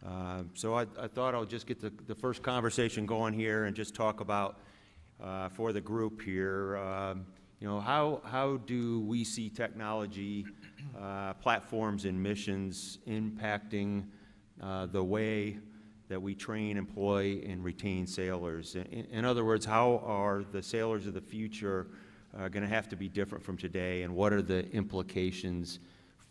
Uh, So I, I thought I'll just get the, the first conversation going here and just talk about uh, for the group here. Um, You know, how, how do we see technology, uh, platforms and missions impacting uh, the way that we train, employ, and retain sailors? In, in other words, how are the sailors of the future going to have to be different from today, and what are the implications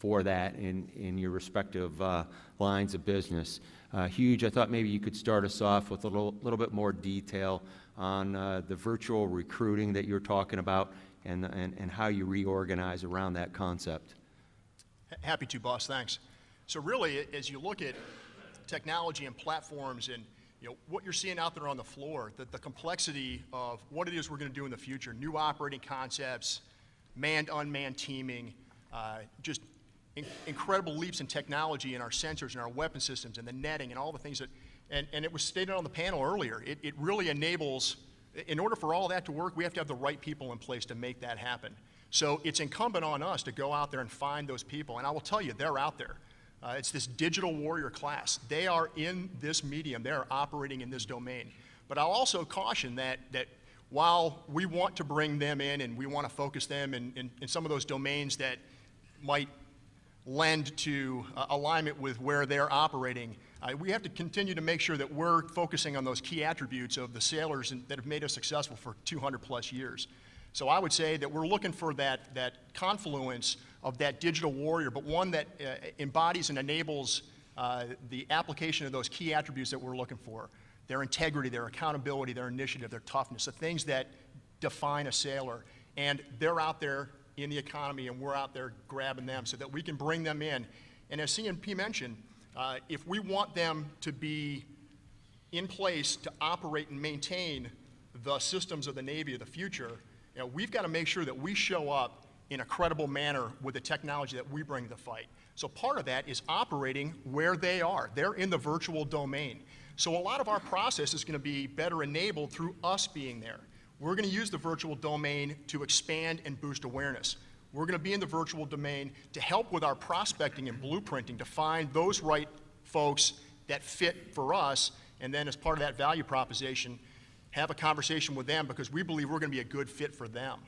for that in, in your respective uh, lines of business. Uh, Huge, I thought maybe you could start us off with a little, little bit more detail on uh, the virtual recruiting that you're talking about and, and, and how you reorganize around that concept. Ha- Happy to, boss, thanks. So really, as you look at technology and platforms and, you know, what you're seeing out there on the floor, the, the complexity of what it is we're going to do in the future, new operating concepts, manned, unmanned teaming, uh, just in- incredible leaps in technology in our sensors and our weapon systems and the netting and all the things that, and, and it was stated on the panel earlier, it, it really enables, in order for all that to work, we have to have the right people in place to make that happen. So it's incumbent on us to go out there and find those people, and I will tell you, they're out there. Uh, it's this digital warrior class. They are in this medium, they are operating in this domain. But I'll also caution that, that while we want to bring them in and we want to focus them in, in, in some of those domains that might lend to uh, alignment with where they're operating, uh, we have to continue to make sure that we're focusing on those key attributes of the sailors and, that have made us successful for 200 plus years. So I would say that we're looking for that, that confluence of that digital warrior, but one that uh, embodies and enables uh, the application of those key attributes that we're looking for their integrity, their accountability, their initiative, their toughness, the things that define a sailor. And they're out there in the economy, and we're out there grabbing them so that we can bring them in. And as CNP mentioned, uh, if we want them to be in place to operate and maintain the systems of the Navy of the future, you know, we've got to make sure that we show up in a credible manner with the technology that we bring to the fight. So part of that is operating where they are. They're in the virtual domain. So a lot of our process is going to be better enabled through us being there. We're going to use the virtual domain to expand and boost awareness. We're going to be in the virtual domain to help with our prospecting and blueprinting to find those right folks that fit for us, and then as part of that value proposition, have a conversation with them because we believe we're going to be a good fit for them.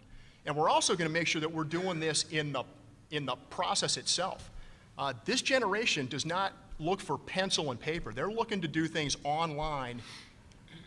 And we're also going to make sure that we're doing this in the, in the process itself. Uh, this generation does not look for pencil and paper. They're looking to do things online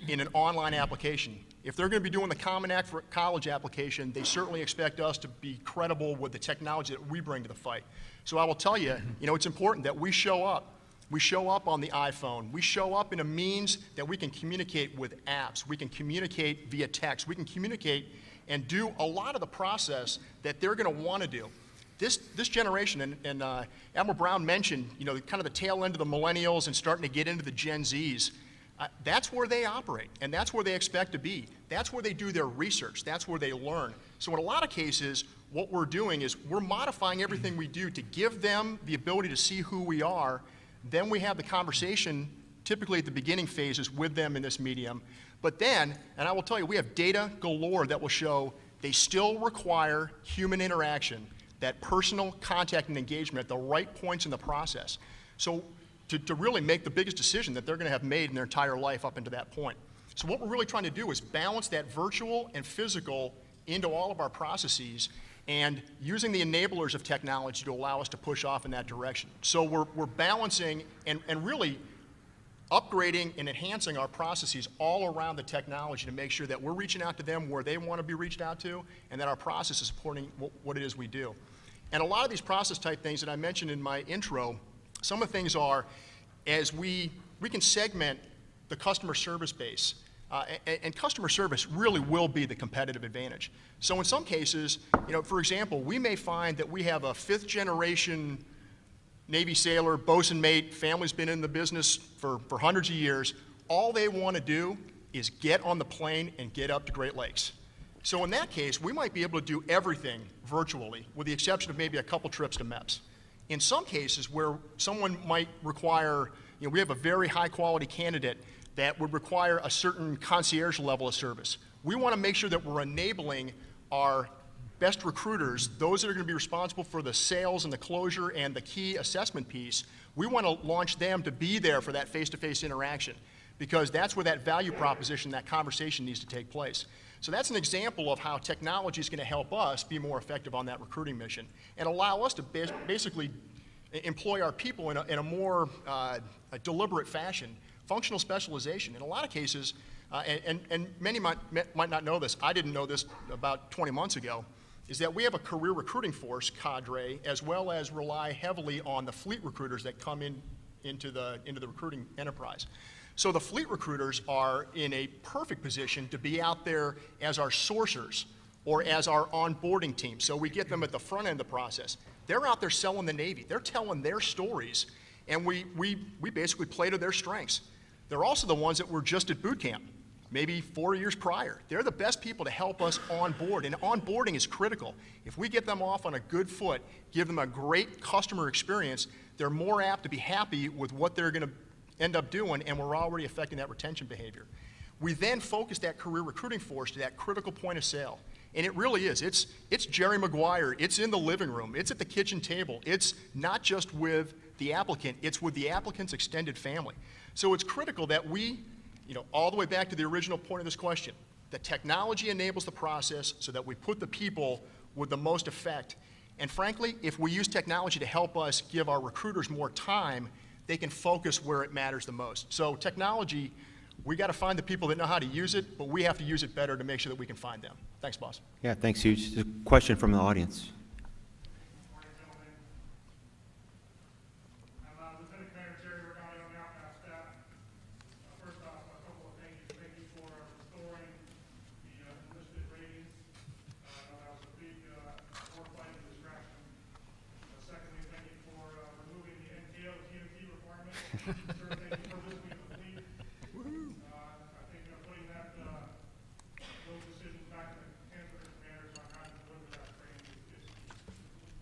in an online application. If they're going to be doing the Common App for College application, they certainly expect us to be credible with the technology that we bring to the fight. So I will tell you, you know, it's important that we show up. We show up on the iPhone. We show up in a means that we can communicate with apps. We can communicate via text. We can communicate and do a lot of the process that they're going to want to do. This, this generation, and, and uh, Admiral Brown mentioned, you know, kind of the tail end of the millennials and starting to get into the Gen Zs. Uh, that's where they operate, and that's where they expect to be. That's where they do their research. That's where they learn. So, in a lot of cases, what we're doing is we're modifying everything we do to give them the ability to see who we are. Then we have the conversation, typically at the beginning phases, with them in this medium. But then, and I will tell you, we have data galore that will show they still require human interaction, that personal contact and engagement at the right points in the process. So, to, to really make the biggest decision that they're going to have made in their entire life up until that point. So, what we're really trying to do is balance that virtual and physical into all of our processes and using the enablers of technology to allow us to push off in that direction. So, we're, we're balancing and, and really upgrading and enhancing our processes all around the technology to make sure that we're reaching out to them where they want to be reached out to and that our process is supporting what, what it is we do. And a lot of these process type things that I mentioned in my intro some of the things are, as we, we can segment the customer service base, uh, and, and, customer service really will be the competitive advantage. So in some cases, you know, for example, we may find that we have a fifth generation Navy sailor, bosun mate, family's been in the business for, for hundreds of years. All they want to do is get on the plane and get up to Great Lakes. So in that case, we might be able to do everything virtually, with the exception of maybe a couple trips to MEPS. In some cases where someone might require, you know, we have a very high quality candidate that would require a certain concierge level of service. We want to make sure that we're enabling our best recruiters, those that are going to be responsible for the sales and the closure and the key assessment piece, we want to launch them to be there for that face-to-face interaction because that's where that value proposition, that conversation needs to take place. So that's an example of how technology is going to help us be more effective on that recruiting mission and allow us to bas- basically employ our people in a, in a more uh, a deliberate fashion, functional specialization. In a lot of cases, uh, and, and, many might, might not know this, I didn't know this about 20 months ago, is that we have a career recruiting force cadre as well as rely heavily on the fleet recruiters that come in into the, into the recruiting enterprise. So the fleet recruiters are in a perfect position to be out there as our sourcers or as our onboarding team. So we get them at the front end of the process. They're out there selling the Navy. They're telling their stories, and we, we, we basically play to their strengths. They're also the ones that were just at boot camp, maybe four years prior. They're the best people to help us onboard, and onboarding is critical. If we get them off on a good foot, give them a great customer experience, they're more apt to be happy with what they're going to end up doing, and we're already affecting that retention behavior. We then focus that career recruiting force to that critical point of sale. And it really is. It's, it's Jerry Maguire. It's in the living room. It's at the kitchen table. It's not just with the applicant, it's with the applicant's extended family. So it's critical that we, you know, all the way back to the original point of this question, that technology enables the process so that we put the people with the most effect. And frankly, if we use technology to help us give our recruiters more time, they can focus where it matters the most. So technology, we got to find the people that know how to use it, but we have to use it better to make sure that we can find them. Thanks, boss. Yeah, thanks, a question from the audience. I'm uh, Lieutenant Commander Jerry Regani on the OPNAV staff. Uh, First off, a couple of things. Thank you for uh, restoring the uh, enlisted ratings. Uh, I know that was a big uh, foresight and distraction. Uh, Secondly, thank you for uh, removing the NTO TNT requirement. Sure, thank you for listening to the fleet. Uh, I think uh, putting that, uh, those decisions back in the hands of the commanders on how to deliver that training is is key.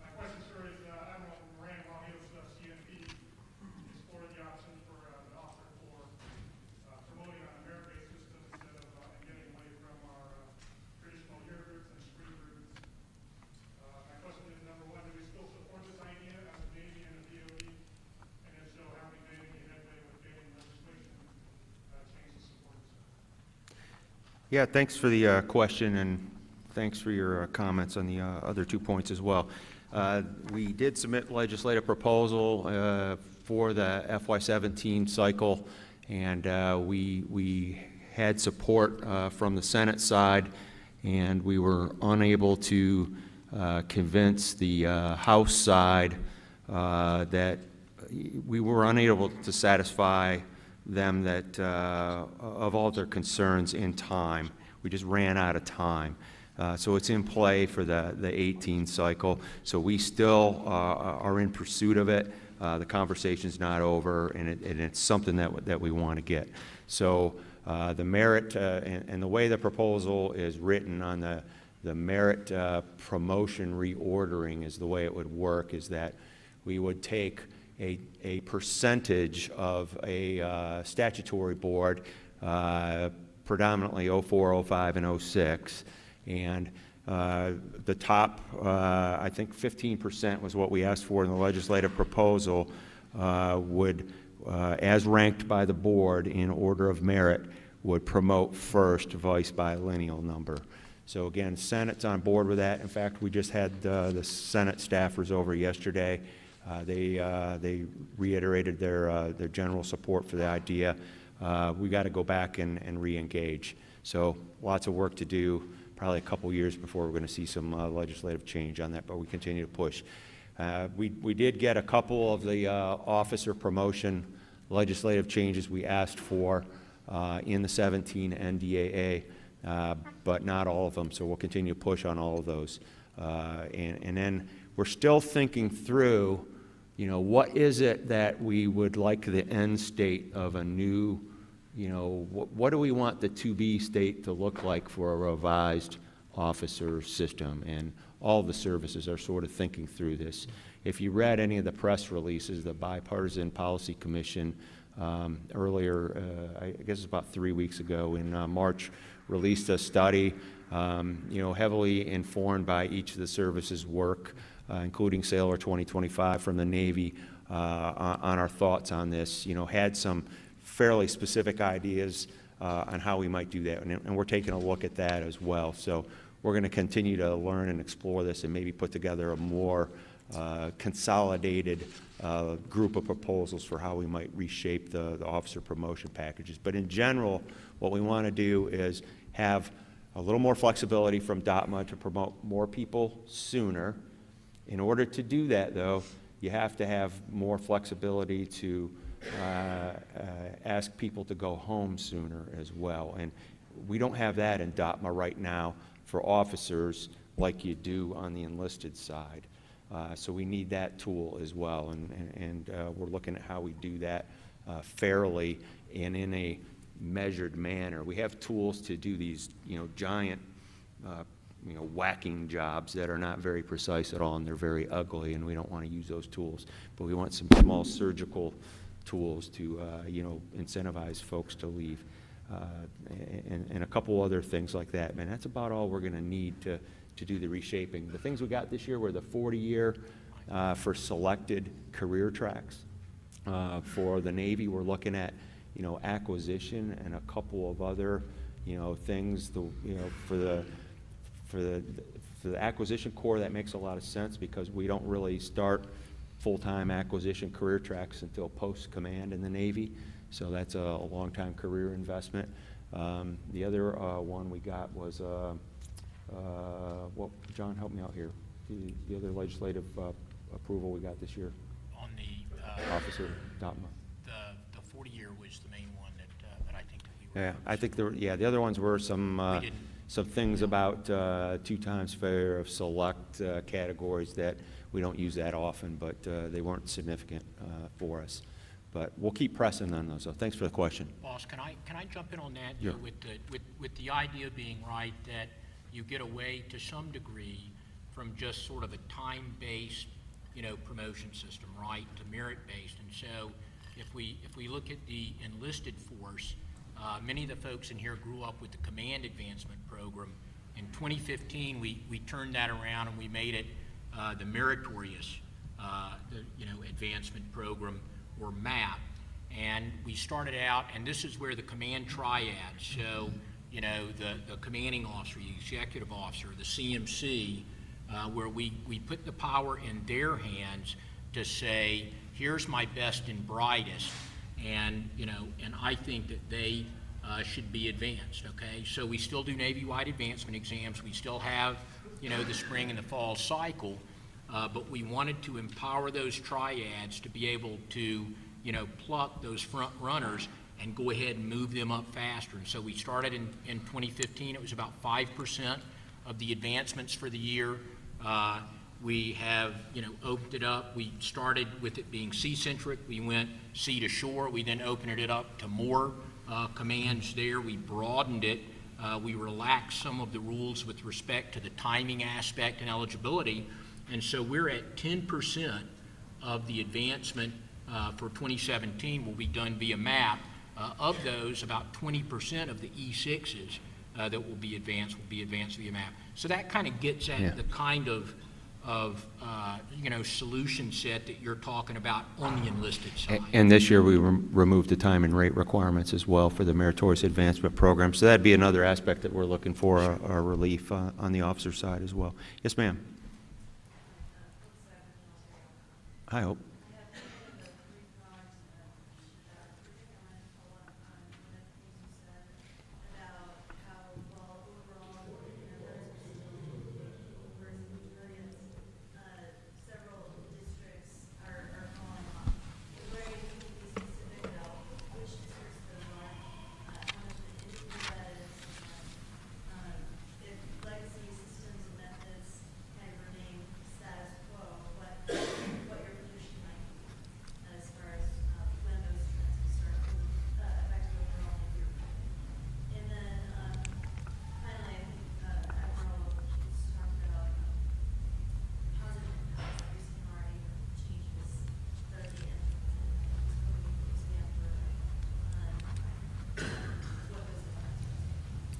My question, sir, is uh, Admiral Moran, while he was uh, CNP, explored the option for uh, the offer for uh, promoting on a merit-based system instead of uh, and getting away from our uh, traditional year routes and spring routes. Uh, My question is, number one, do we still support this idea as a Navy and a DOE? And if so, have we made any headway with getting legislation uh, changed to support this? Yeah, thanks for the uh, question, and thanks for your uh, comments on the uh, other two points as well. Uh, We did submit legislative proposal uh, for the FY17 cycle, and uh, we, we had support from the Senate side, and we were unable to convince the House side that we were unable to satisfy them that, uh, of all their concerns in time. We just ran out of time. Uh, So it's in play for the, the 18 cycle. So we still uh, are in pursuit of it. Uh, The conversation's not over, and it, and it's something that, that we want to get. So uh, the merit, uh, and, and the way the proposal is written on the, the merit promotion reordering is the way it would work, is that we would take a, a percentage of a uh, statutory board, uh, predominantly 04, 05, and 06, and uh, the top, uh, I think 15% was what we asked for in the legislative proposal, uh, would, uh, as ranked by the board in order of merit, would promote first, vice biennial number. So again, Senate's on board with that. In fact, we just had the Senate staffers over yesterday. Uh, They, uh, they reiterated their, uh, their general support for the idea. We got to go back and, and re-engage. So lots of work to do, probably a couple years before we're going to see some legislative change on that, but we continue to push. We, we did get a couple of the officer promotion legislative changes we asked for uh, in the 17 NDAA, uh, but not all of them, so we'll continue to push on all of those. Uh, And, and then we're still thinking through you know, what is it that we would like the end state of a new, you know, what, what do we want the to-be state to look like for a revised officer system? And all the services are sort of thinking through this. If you read any of the press releases, the Bipartisan Policy Commission um, earlier, uh, I guess it's about three weeks ago in uh, March, released a study, um, you know, heavily informed by each of the services' work, including Sailor 2025 from the Navy, uh, on on our thoughts on this. You know, had some fairly specific ideas uh, on how we might do that, and, and we're taking a look at that as well. So we're going to continue to learn and explore this, and maybe put together a more uh, consolidated uh, group of proposals for how we might reshape the, the officer promotion packages. But in general, what we want to do is have a little more flexibility from DOPMA to promote more people sooner. In order to do that, though, you have to have more flexibility to uh, uh, ask people to go home sooner as well. And we don't have that in DOPMA right now for officers like you do on the enlisted side. Uh, So we need that tool as well, and, and- and uh, we're looking at how we do that uh, fairly and in a measured manner. We have tools to do these, you know, giant, uh, you know, whacking jobs that are not very precise at all, and they're very ugly, and we don't want to use those tools. But we want some small surgical tools to, uh, you know, incentivize folks to leave, uh, and, and a couple other things like that. Man, that's about all we're going to need to, to do the reshaping. The things we got this year were the 40-year uh, for selected career tracks. Uh, For the Navy, we're looking at, you know, acquisition and a couple of other, you know, things, the, you know, for the, for the, for the acquisition corps, that makes a lot of sense because we don't really start full-time acquisition career tracks until post-command in the Navy. So that's a, a long-time career investment. Um, The other uh, one we got was, uh, uh, what, John, help me out here. The, the other legislative uh, approval we got this year, On the, uh, Officer DOPMA. the, the 40-year was the main one that, uh, that I think that we were. Yeah, I think there, yeah, the other ones were some, uh, We didn't- some things about uh, two times failure of select uh, categories that we don't use that often, but uh, they weren't significant uh, for us. But we'll keep pressing on those, so thanks for the question. Boss, can I, can I jump in on that? Yeah. With the, with, with the idea being right that you get away to some degree from just sort of a time-based, you know, promotion system, right, to merit-based. And so if we, if we look at the enlisted force, uh, many of the folks in here grew up with the command advancement program. In 2015, we, we turned that around and we made it uh, the meritorious, uh, the, you know, advancement program, or MAP. And we started out, and this is where the command triad, so, you know, the, the commanding officer, the executive officer, the CMC, uh, where we, we put the power in their hands to say, here's my best and brightest, and, you know, and I think that they uh, should be advanced, okay? So we still do Navy-wide advancement exams, we still have, you know, the spring and the fall cycle, uh, but we wanted to empower those triads to be able to, you know, pluck those front runners and go ahead and move them up faster. And so we started in, in 2015, it was about 5% of the advancements for the year. Uh, we have, you know, opened it up. We started with it being sea-centric. We went sea to shore. We then opened it up to more uh, commands there. We broadened it. Uh, we relaxed some of the rules with respect to the timing aspect and eligibility. And so we're at 10% of the advancement uh, for 2017 will be done via MAP. Uh, Of those, about 20% of the E6s uh, that will be advanced will be advanced via MAP. So that kind of gets Yeah. at the kind of, of, uh, you know, solution set that you're talking about on the enlisted side. And this year, we rem- removed the time and rate requirements as well for the meritorious advancement program. So that'd be another aspect that we're looking for, a a relief uh, on the officer side as well. Yes, ma'am? I hope. several districts are, are falling off. Where you can be specific about which districts those are, uh, how much of an issue that is, um, if legacy systems and methods kind of remain status quo, what, what your position might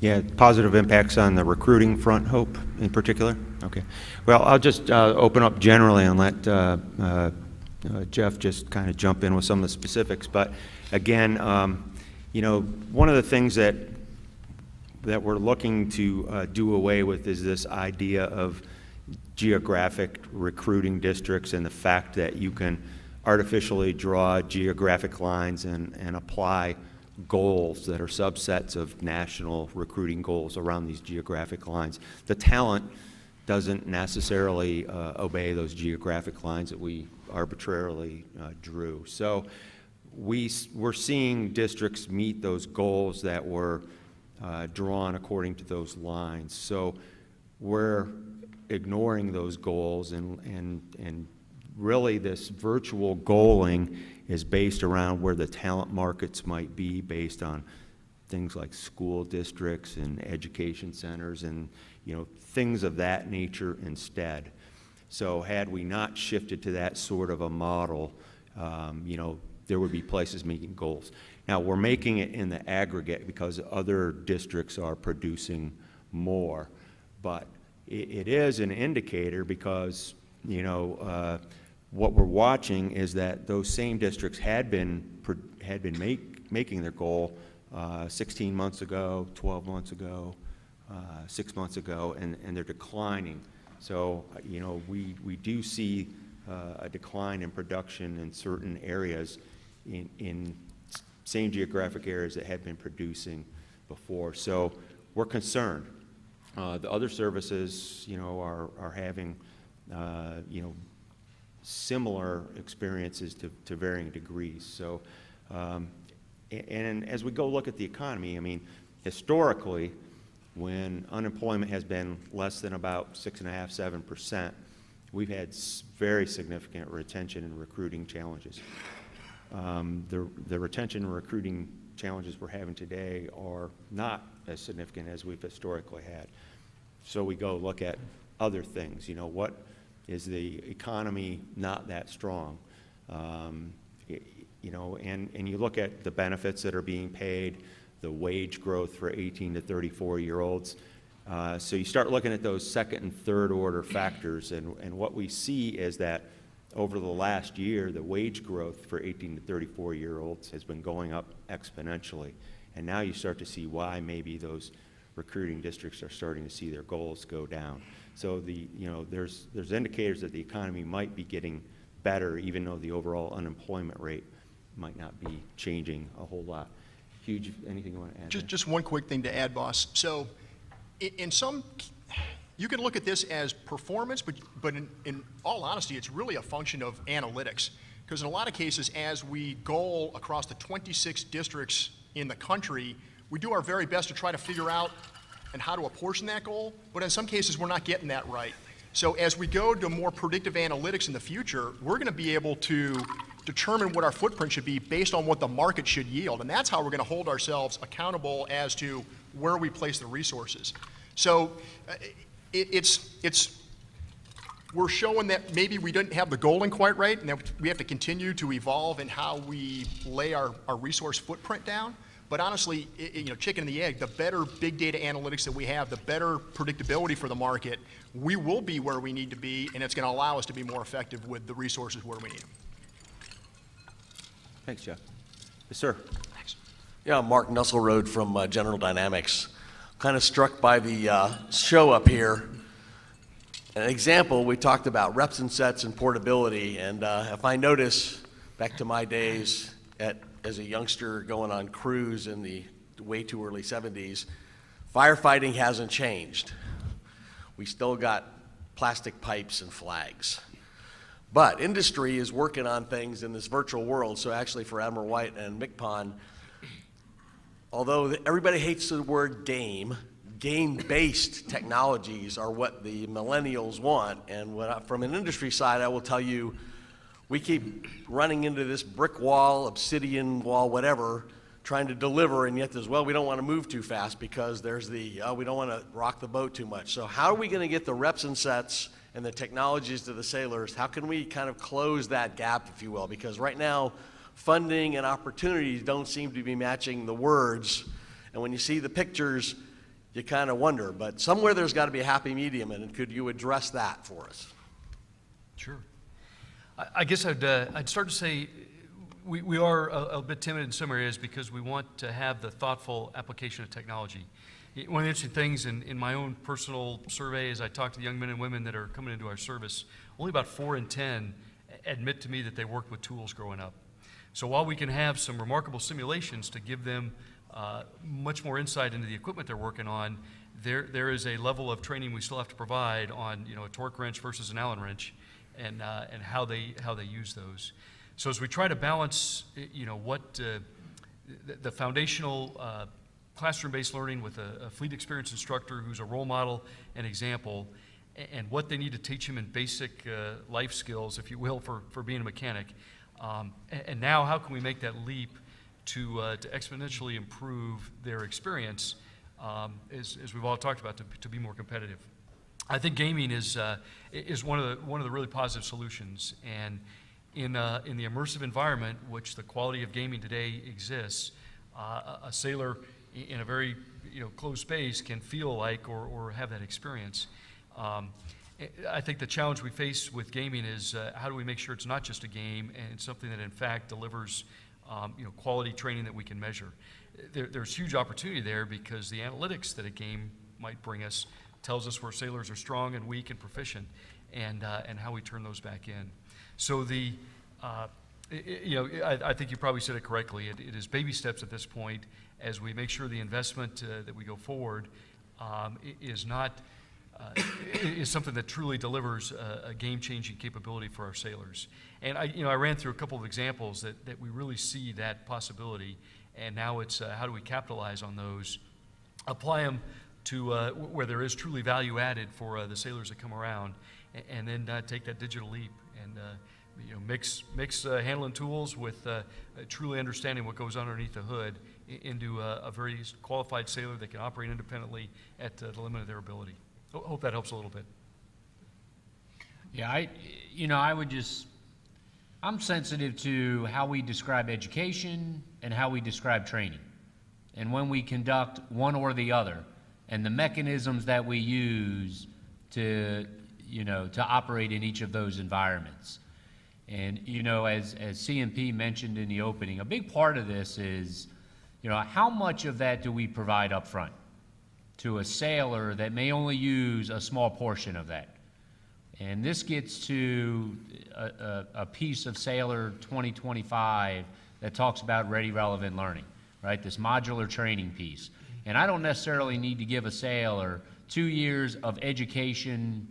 Yeah, positive impacts on the recruiting front, Hope, in particular? Okay. Well, I'll just uh, open up generally and let uh, uh, uh, Jeff just kind of jump in with some of the specifics. But again, um, you know, one of the things that, that we're looking to uh, do away with is this idea of geographic recruiting districts and the fact that you can artificially draw geographic lines and, and apply goals that are subsets of national recruiting goals around these geographic lines. The talent doesn't necessarily uh, obey those geographic lines that we arbitrarily uh, drew. So we, we're seeing districts meet those goals that were uh, drawn according to those lines. So we're ignoring those goals and, and, and really this virtual goaling is based around where the talent markets might be based on things like school districts and education centers and, you know, things of that nature instead. So had we not shifted to that sort of a model, um, you know, there would be places meeting goals. Now, we're making it in the aggregate because other districts are producing more. But it, it is an indicator because, you know, uh, what we're watching is that those same districts had been, had been make, making their goal uh, 16 months ago, 12 months ago, uh, six months ago, and, and they're declining. So, uh, you know, we, we do see uh, a decline in production in certain areas in, in same geographic areas that had been producing before. So we're concerned. Uh, The other services, you know, are, are having, uh, you know, similar experiences to, to varying degrees. So, um, a- and as we go look at the economy, I mean, historically, when unemployment has been less than about six and a half, seven percent, we've had very significant retention and recruiting challenges. Um, The, the retention and recruiting challenges we're having today are not as significant as we've historically had. So we go look at other things, you know, what, is the economy not that strong? Um, y- You know, and, and you look at the benefits that are being paid, the wage growth for 18 to 34-year-olds. Uh, So you start looking at those second and third order factors, and, and what we see is that over the last year, the wage growth for 18 to 34-year-olds has been going up exponentially. And now you start to see why maybe those recruiting districts are starting to see their goals go down. So the, you know, there's, there's indicators that the economy might be getting better, even though the overall unemployment rate might not be changing a whole lot. Huge, anything you want to add? Just, there? just one quick thing to add, boss. So, in, in some, you can look at this as performance, but, but in, in all honesty, it's really a function of analytics. Because in a lot of cases, as we goal across the 26 districts in the country, we do our very best to try to figure out and how to apportion that goal, but in some cases, we're not getting that right. So as we go to more predictive analytics in the future, we're going to be able to determine what our footprint should be based on what the market should yield. And that's how we're going to hold ourselves accountable as to where we place the resources. So uh, it, it's, it's, we're showing that maybe we didn't have the goaling quite right, and that we have to continue to evolve in how we lay our, our resource footprint down. But honestly, i- i- you know, chicken and the egg, the better big data analytics that we have, the better predictability for the market, we will be where we need to be, and it's going to allow us to be more effective with the resources where we need them. Thanks, Jeff. Yes, sir. Thanks. Yeah, Mark Nusselroad from uh, General Dynamics. Kind of struck by the uh, show up here. An example, we talked about reps and sets and portability, and uh, if I notice back to my days at, as a youngster going on cruise in the way too early 70s, firefighting hasn't changed. We still got plastic pipes and flags. But industry is working on things in this virtual world. So actually, for Admiral White and MCPON, although everybody hates the word game, game-based technologies are what the millennials want. And I, from an industry side, I will tell you, we keep running into this brick wall, obsidian wall, whatever, trying to deliver, and yet there's, well, we don't want to move too fast because there's the, oh, we don't want to rock the boat too much. So how are we going to get the reps and sets and the technologies to the sailors? How can we kind of close that gap, if you will? Because right now, funding and opportunities don't seem to be matching the words. And when you see the pictures, you kind of wonder. But somewhere there's got to be a happy medium, and could you address that for us? Sure. I, I guess I'd, uh, I'd start to say we, we are a, a bit timid in some areas because we want to have the thoughtful application of technology. One of the interesting things in, in my own personal survey is I talk to the young men and women that are coming into our service, only about four in 10 admit to me that they worked with tools growing up. So while we can have some remarkable simulations to give them uh, much more insight into the equipment they're working on, there, there is a level of training we still have to provide on, you know, a torque wrench versus an Allen wrench and, uh, and how they, how they use those. So as we try to balance, you know, what, uh, the, foundational uh, classroom-based learning with a, a fleet experience instructor who's a role model and example, and what they need to teach him in basic uh, life skills, if you will, for, for being a mechanic. Um, and, now, how can we make that leap to, uh, to exponentially improve their experience, um, as, as we've all talked about, to, to be more competitive? I think gaming is, uh, is one, of the, one of the really positive solutions. And in, uh, in the immersive environment, which the quality of gaming today exists, uh, a, sailor in a very you know, closed space can feel like or, or have that experience. Um, I- I think the challenge we face with gaming is uh, how do we make sure it's not just a game and something that in fact delivers um, you know, quality training that we can measure. There, there's huge opportunity there because the analytics that a game might bring us tells us where sailors are strong and weak and proficient and, uh, and how we turn those back in. So the, uh, you know, I, I think you probably said it correctly. It, it is baby steps at this point as we make sure the investment uh, that we go forward um, is not, uh, is something that truly delivers a, a game-changing capability for our sailors. And I, you know, I ran through a couple of examples that, that we really see that possibility, and now it's uh, how do we capitalize on those, apply them to uh, where there is truly value added for uh, the sailors that come around, a- and then uh, take that digital leap and uh, you know mix mix uh, handling tools with truly understanding what goes underneath the hood into a very qualified sailor that can operate independently at the limit of their ability. Ho- Hope that helps a little bit. Yeah, I, you know, I would just, I'm sensitive to how we describe education and how we describe training. And when we conduct one or the other, and the mechanisms that we use to, you know, to operate in each of those environments. And, you know, as, as CNP mentioned in the opening, a big part of this is, you know, how much of that do we provide up front to a sailor that may only use a small portion of that? And this gets to a, a, a piece of Sailor 2025 that talks about ready, relevant learning, right? This modular training piece. And I don't necessarily need to give a sailor two years of education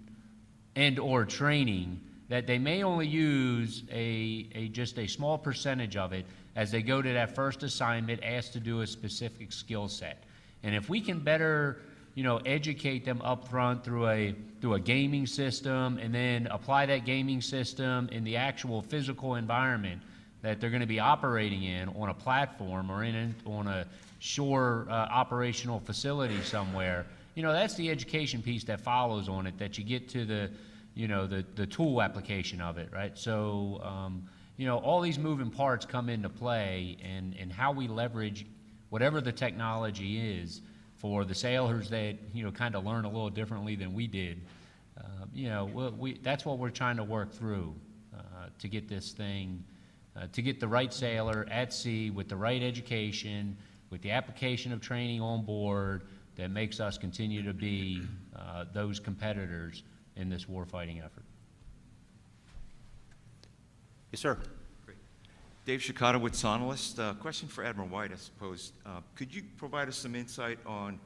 and or training that they may only use a, a just a small percentage of it as they go to that first assignment asked to do a specific skill set. And if we can better, you know, educate them up front through a through a gaming system and then apply that gaming system in the actual physical environment that they're going to be operating in on a platform or in on a shore uh, operational facility somewhere, you know, that's the education piece that follows on it that you get to the, you know, the, the tool application of it, right? So, um, you know, all these moving parts come into play and, and how we leverage whatever the technology is for the sailors that, you know, kind of learn a little differently than we did. Uh, you know, we, we, that's what we're trying to work through uh, to get this thing, uh, to get the right sailor at sea with the right education, with the application of training on board that makes us continue to be uh, those competitors in this warfighting effort. Yes, sir. Great. Dave Shikata with Sonalysts. Uh, Question for Admiral White, I suppose. Uh, Could you provide us some insight on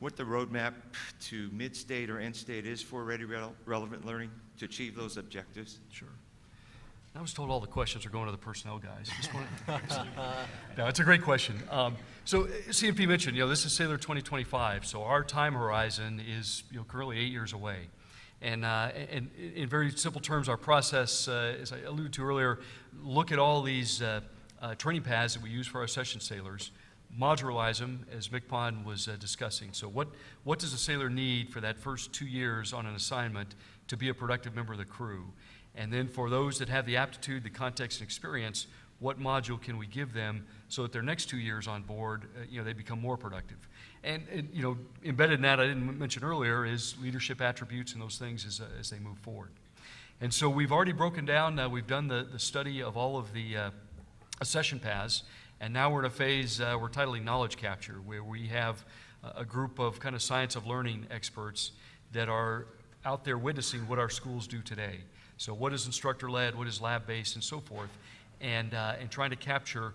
what the roadmap to mid-state or end-state is for Ready Rel- Relevant Learning to achieve those objectives? Sure. I was told all the questions are going to the personnel guys. No, it's a great question. Um, so uh, CNP mentioned, you know, this is Sailor 2025, so our time horizon is, you know, currently eight years away. And, uh, and in very simple terms, our process, uh, as I alluded to earlier, look at all these uh, uh, training paths that we use for our accession sailors, modularize them, as MCPON was uh, discussing. So what, what does a sailor need for that first two years on an assignment to be a productive member of the crew? And then for those that have the aptitude, the context, and experience, what module can we give them so that their next two years on board, uh, you know, they become more productive. And, and, you know, embedded in that, I didn't mention earlier, is leadership attributes and those things as, uh, as they move forward. And so we've already broken down, uh, we've done the, the study of all of the uh, accession paths, and now we're in a phase uh, we're titling knowledge capture, where we have a, a group of kind of science of learning experts that are out there witnessing what our schools do today. So, what is instructor led, what is lab based, and so forth, and, uh, and trying to capture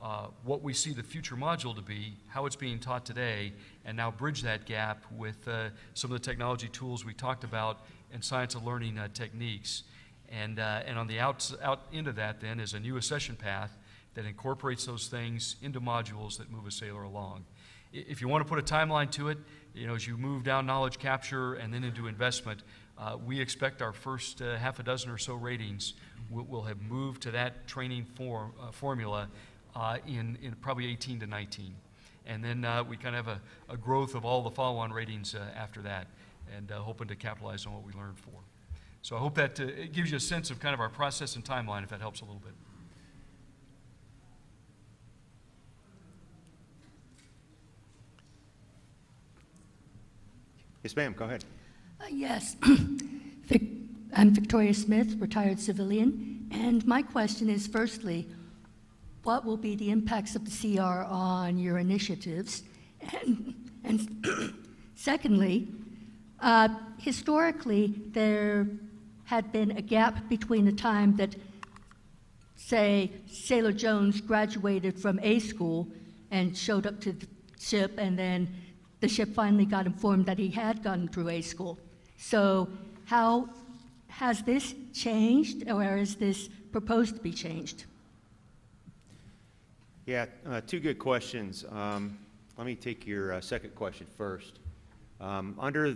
uh, what we see the future module to be, how it's being taught today, and now bridge that gap with uh, some of the technology tools we talked about and science of learning uh, techniques. And, uh, and on the out, out end of that, then, is a new accession path that incorporates those things into modules that move a sailor along. If you want to put a timeline to it, you know, as you move down knowledge capture and then into investment, uh, we expect our first uh, half a dozen or so ratings will, will have moved to that training form, uh, formula uh, in, in probably 18 to 19. And then uh, we kind of have a, a growth of all the follow-on ratings uh, after that and hoping to capitalize on what we learned for. So I hope that it gives you a sense of kind of our process and timeline, if that helps a little bit. Yes, ma'am, go ahead. Uh, Yes. I'm Victoria Smith, retired civilian, and my question is firstly, what will be the impacts of the CR on your initiatives? And, and secondly, uh, historically, there had been a gap between the time that, say, Sailor Jones graduated from A school and showed up to the ship, and then the ship finally got informed that he had gone through A school. So, how has this changed, or is this proposed to be changed? Yeah, uh, two good questions. Um, Let me take your uh, second question first. Um, Under,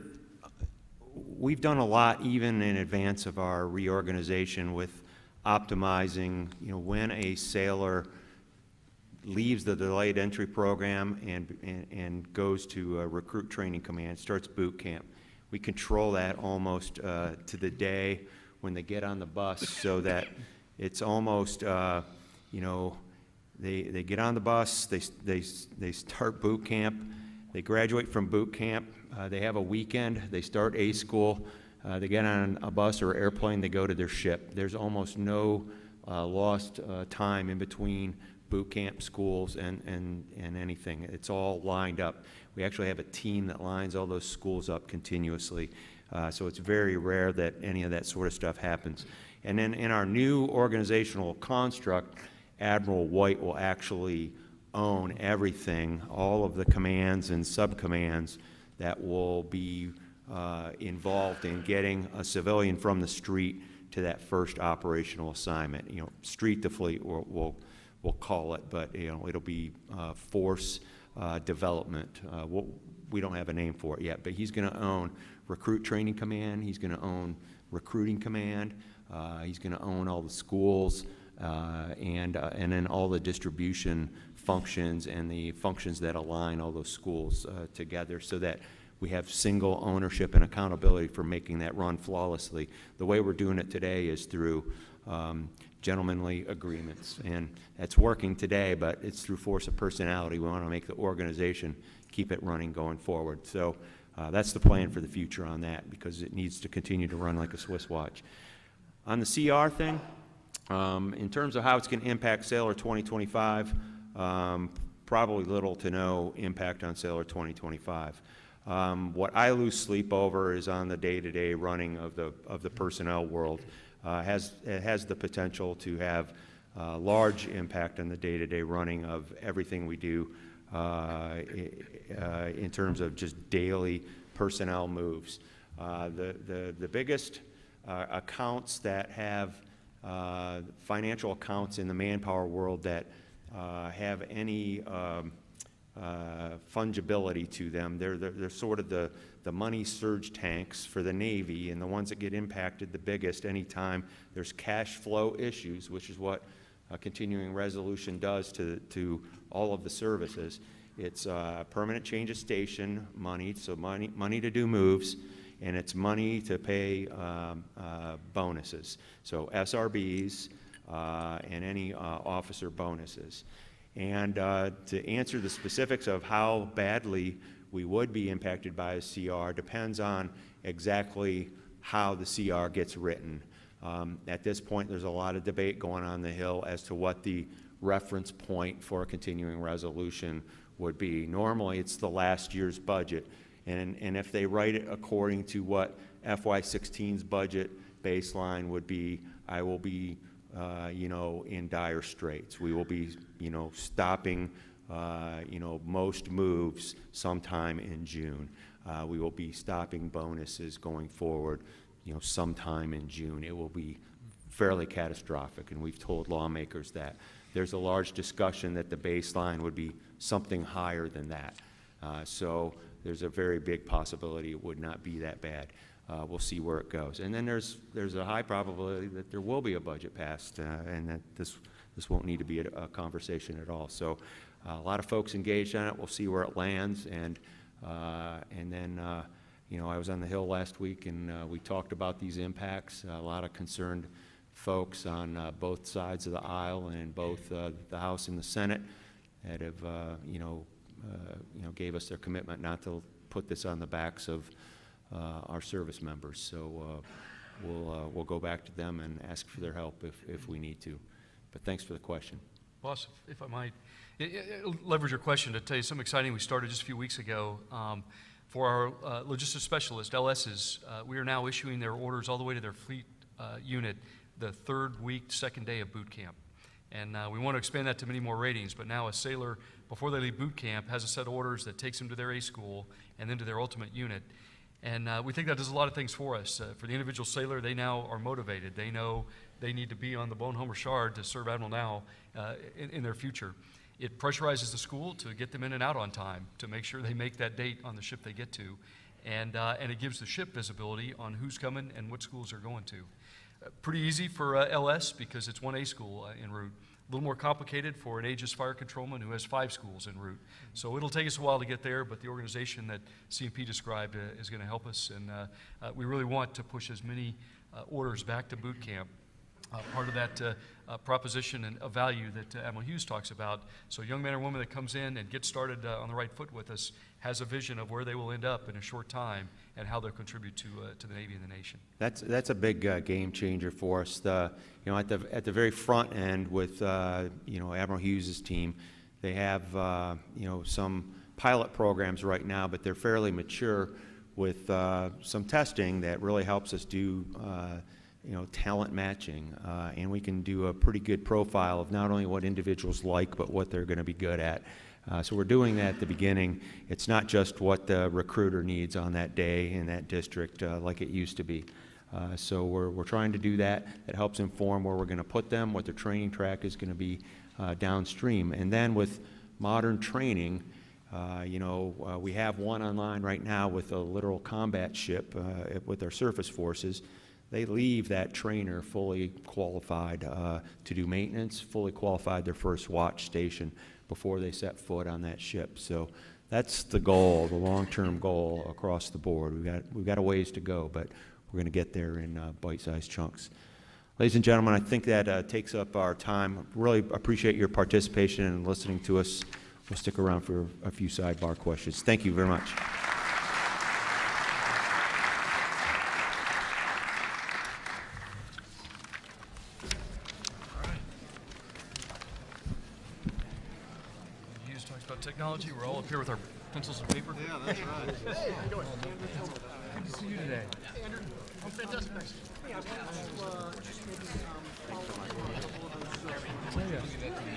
we've done a lot even in advance of our reorganization with optimizing, you know, when a sailor leaves the delayed entry program and, and, and goes to recruit training command, starts boot camp. We control that almost uh, to the day when they get on the bus so that it's almost, uh, you know, they, they get on the bus, they, they, they start boot camp, they graduate from boot camp, uh, they have a weekend, they start A school, uh, they get on a bus or airplane, they go to their ship. There's almost no uh, lost uh, time in between boot camp schools and, and, and anything. It's all lined up. We actually have a team that lines all those schools up continuously. Uh, so it's very rare that any of that sort of stuff happens. And then in our new organizational construct, Admiral White will actually own everything, all of the commands and subcommands that will be uh, involved in getting a civilian from the street to that first operational assignment. You know, street to fleet, we'll, we'll, we'll call it, but, you know, it'll be uh, force uh, development. Uh, we'll, we don't have a name for it yet, but he's going to own recruit training command, he's going to own recruiting command, uh, he's going to own all the schools, uh, and, and then all the distribution functions and the functions that align all those schools together so that we have single ownership and accountability for making that run flawlessly. The way we're doing it today is through um, gentlemanly agreements, and that's working today, but it's through force of personality. We want to make the organization keep it running going forward. So uh, that's the plan for the future on that because it needs to continue to run like a Swiss watch. On the CR thing, um, in terms of how it's going to impact Sailor 2025, um, probably little to no impact on Sailor 2025. Um, what I lose sleep over is on the day-to-day running of the of the personnel world. Uh, has has the potential to have uh, large impact on the day-to-day running of everything we do uh, in terms of just daily personnel moves. The, the the biggest accounts that have financial accounts in the manpower world that have any um, uh, fungibility to them. They're, they're, they're sort of the, the money surge tanks for the Navy, and the ones that get impacted the biggest anytime there's cash flow issues, which is what a continuing resolution does to, to all of the services. It's uh, permanent change of station money, so money, money to do moves, and it's money to pay um, uh, bonuses. So SRBs, uh, and any uh, officer bonuses. And uh, to answer the specifics of how badly we would be impacted by a CR depends on exactly how the CR gets written. Um, At this point, there's a lot of debate going on the Hill as to what the reference point for a continuing resolution would be. Normally, it's the last year's budget, and, and if they write it according to what FY 16's budget baseline would be, I will be, uh, you know, in dire straits. We will be, you know, stopping, uh, you know, most moves sometime in June. Uh, We will be stopping bonuses going forward, you know, sometime in June. It will be fairly catastrophic, and we've told lawmakers that. There's a large discussion that the baseline would be something higher than that. Uh, So there's a very big possibility it would not be that bad. Uh, We'll see where it goes. And then there's, there's a high probability that there will be a budget passed, uh, and that this, this won't need to be a a conversation at all. So a lot of folks engaged on it. We'll see where it lands, and, uh, and then, uh, you know, I was on the Hill last week, and uh, we talked about these impacts. A lot of concerned folks on uh, both sides of the aisle and in both uh, the House and the Senate that have, uh, you know, uh, you know, gave us their commitment not to put this on the backs of uh, our service members. So uh, we'll, uh, we'll go back to them and ask for their help if, if we need to. But thanks for the question. Boss, if I might, i- i- leverage your question to tell you something exciting we started just a few weeks ago. Um, For our uh, logistics specialist, LSs, uh, we are now issuing their orders all the way to their fleet uh, unit the third week, second day of boot camp. And uh, we want to expand that to many more ratings, but now a sailor, before they leave boot camp, has a set of orders that takes them to their A school and then to their ultimate unit. And uh, we think that does a lot of things for us. Uh, for the individual sailor, they now are motivated. They know they need to be on the Bonhomme Richard to serve Admiral Now in, in their future. It pressurizes the school to get them in and out on time to make sure they make that date on the ship they get to. And, uh, and it gives the ship visibility on who's coming and what schools they're going to. Uh, pretty easy for uh, LS because it's one A school uh, en route. A little more complicated for an Aegis fire controlman who has five schools en route. So it'll take us a while to get there, but the organization that CNP described uh, is going to help us. And uh, we really want to push as many orders back to boot camp. Uh, part of that uh, uh, proposition and a value that uh, Admiral Hughes talks about. So, a young man or woman that comes in and gets started uh, on the right foot with us has a vision of where they will end up in a short time and how they'll contribute to, uh, to the Navy and the nation. That's, that's a big game changer for us. The, you know, at the, at the very front end with, you know, Admiral Hughes's team, they have, you know, some pilot programs right now, but they're fairly mature with some testing that really helps us do, you know, talent matching. Uh, and we can do a pretty good profile of not only what individuals like, but what they're going to be good at. Uh, so we're doing that at the beginning. It's not just what the recruiter needs on that day in that district uh, like it used to be. Uh, so we're, we're trying to do that. It helps inform where we're going to put them, what their training track is going to be uh, downstream. And then with modern training, uh, you know, uh, we have one online right now with a littoral combat ship uh, with our surface forces. They leave that trainer fully qualified uh, to do maintenance, fully qualified their first watch station before they set foot on that ship. So that's the goal, the long-term goal across the board. We've got, we've got a ways to go, but we're going to get there in uh, bite-sized chunks. Ladies and gentlemen, I think that uh, takes up our time. Really appreciate your participation and listening to us. We'll stick around for a few sidebar questions. Thank you very much. technology. We're all up here with our pencils and paper. Yeah, that's right. hey, how you doing? Good to see you today. Andrew. I'm fantastic. I to uh, just maybe um, follow up on a couple of those uh,